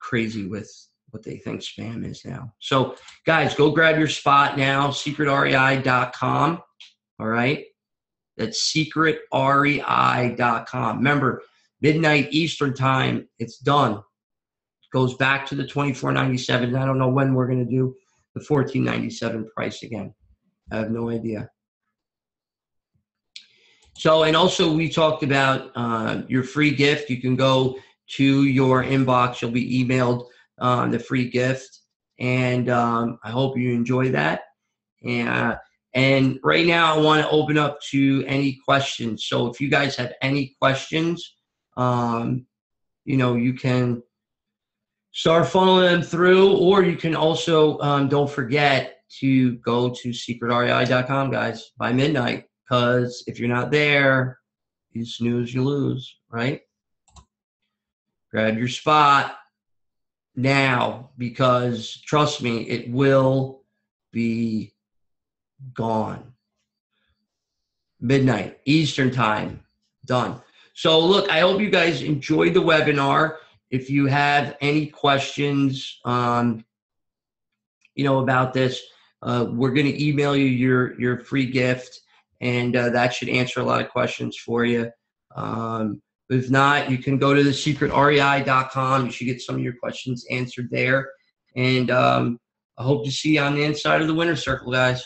crazy with what they think spam is now. So, guys, go grab your spot now, secretrei.com. All right. That's secretrei.com. Remember, midnight Eastern time, it's done. Goes back to the 24.97. I don't know when we're going to do the 14.97 price again. I have no idea. So, and also we talked about uh, your free gift. You can go to your inbox. You'll be emailed uh, the free gift, and um, I hope you enjoy that. And uh, and right now, I want to open up to any questions. So if you guys have any questions, um, you know, you can start funneling them through, or you can also um, don't forget to go to secretrei.com, guys, by midnight. Because if you're not there, you snooze, you lose, right? Grab your spot now because trust me, it will be gone. Midnight, Eastern time, done. So, look, I hope you guys enjoyed the webinar. If you have any questions, um, you know, about this, uh, we're going to email you your your free gift, and uh, that should answer a lot of questions for you. Um, if not, you can go to the secretrei.com. You should get some of your questions answered there. And um, I hope to see you on the inside of the winner circle, guys.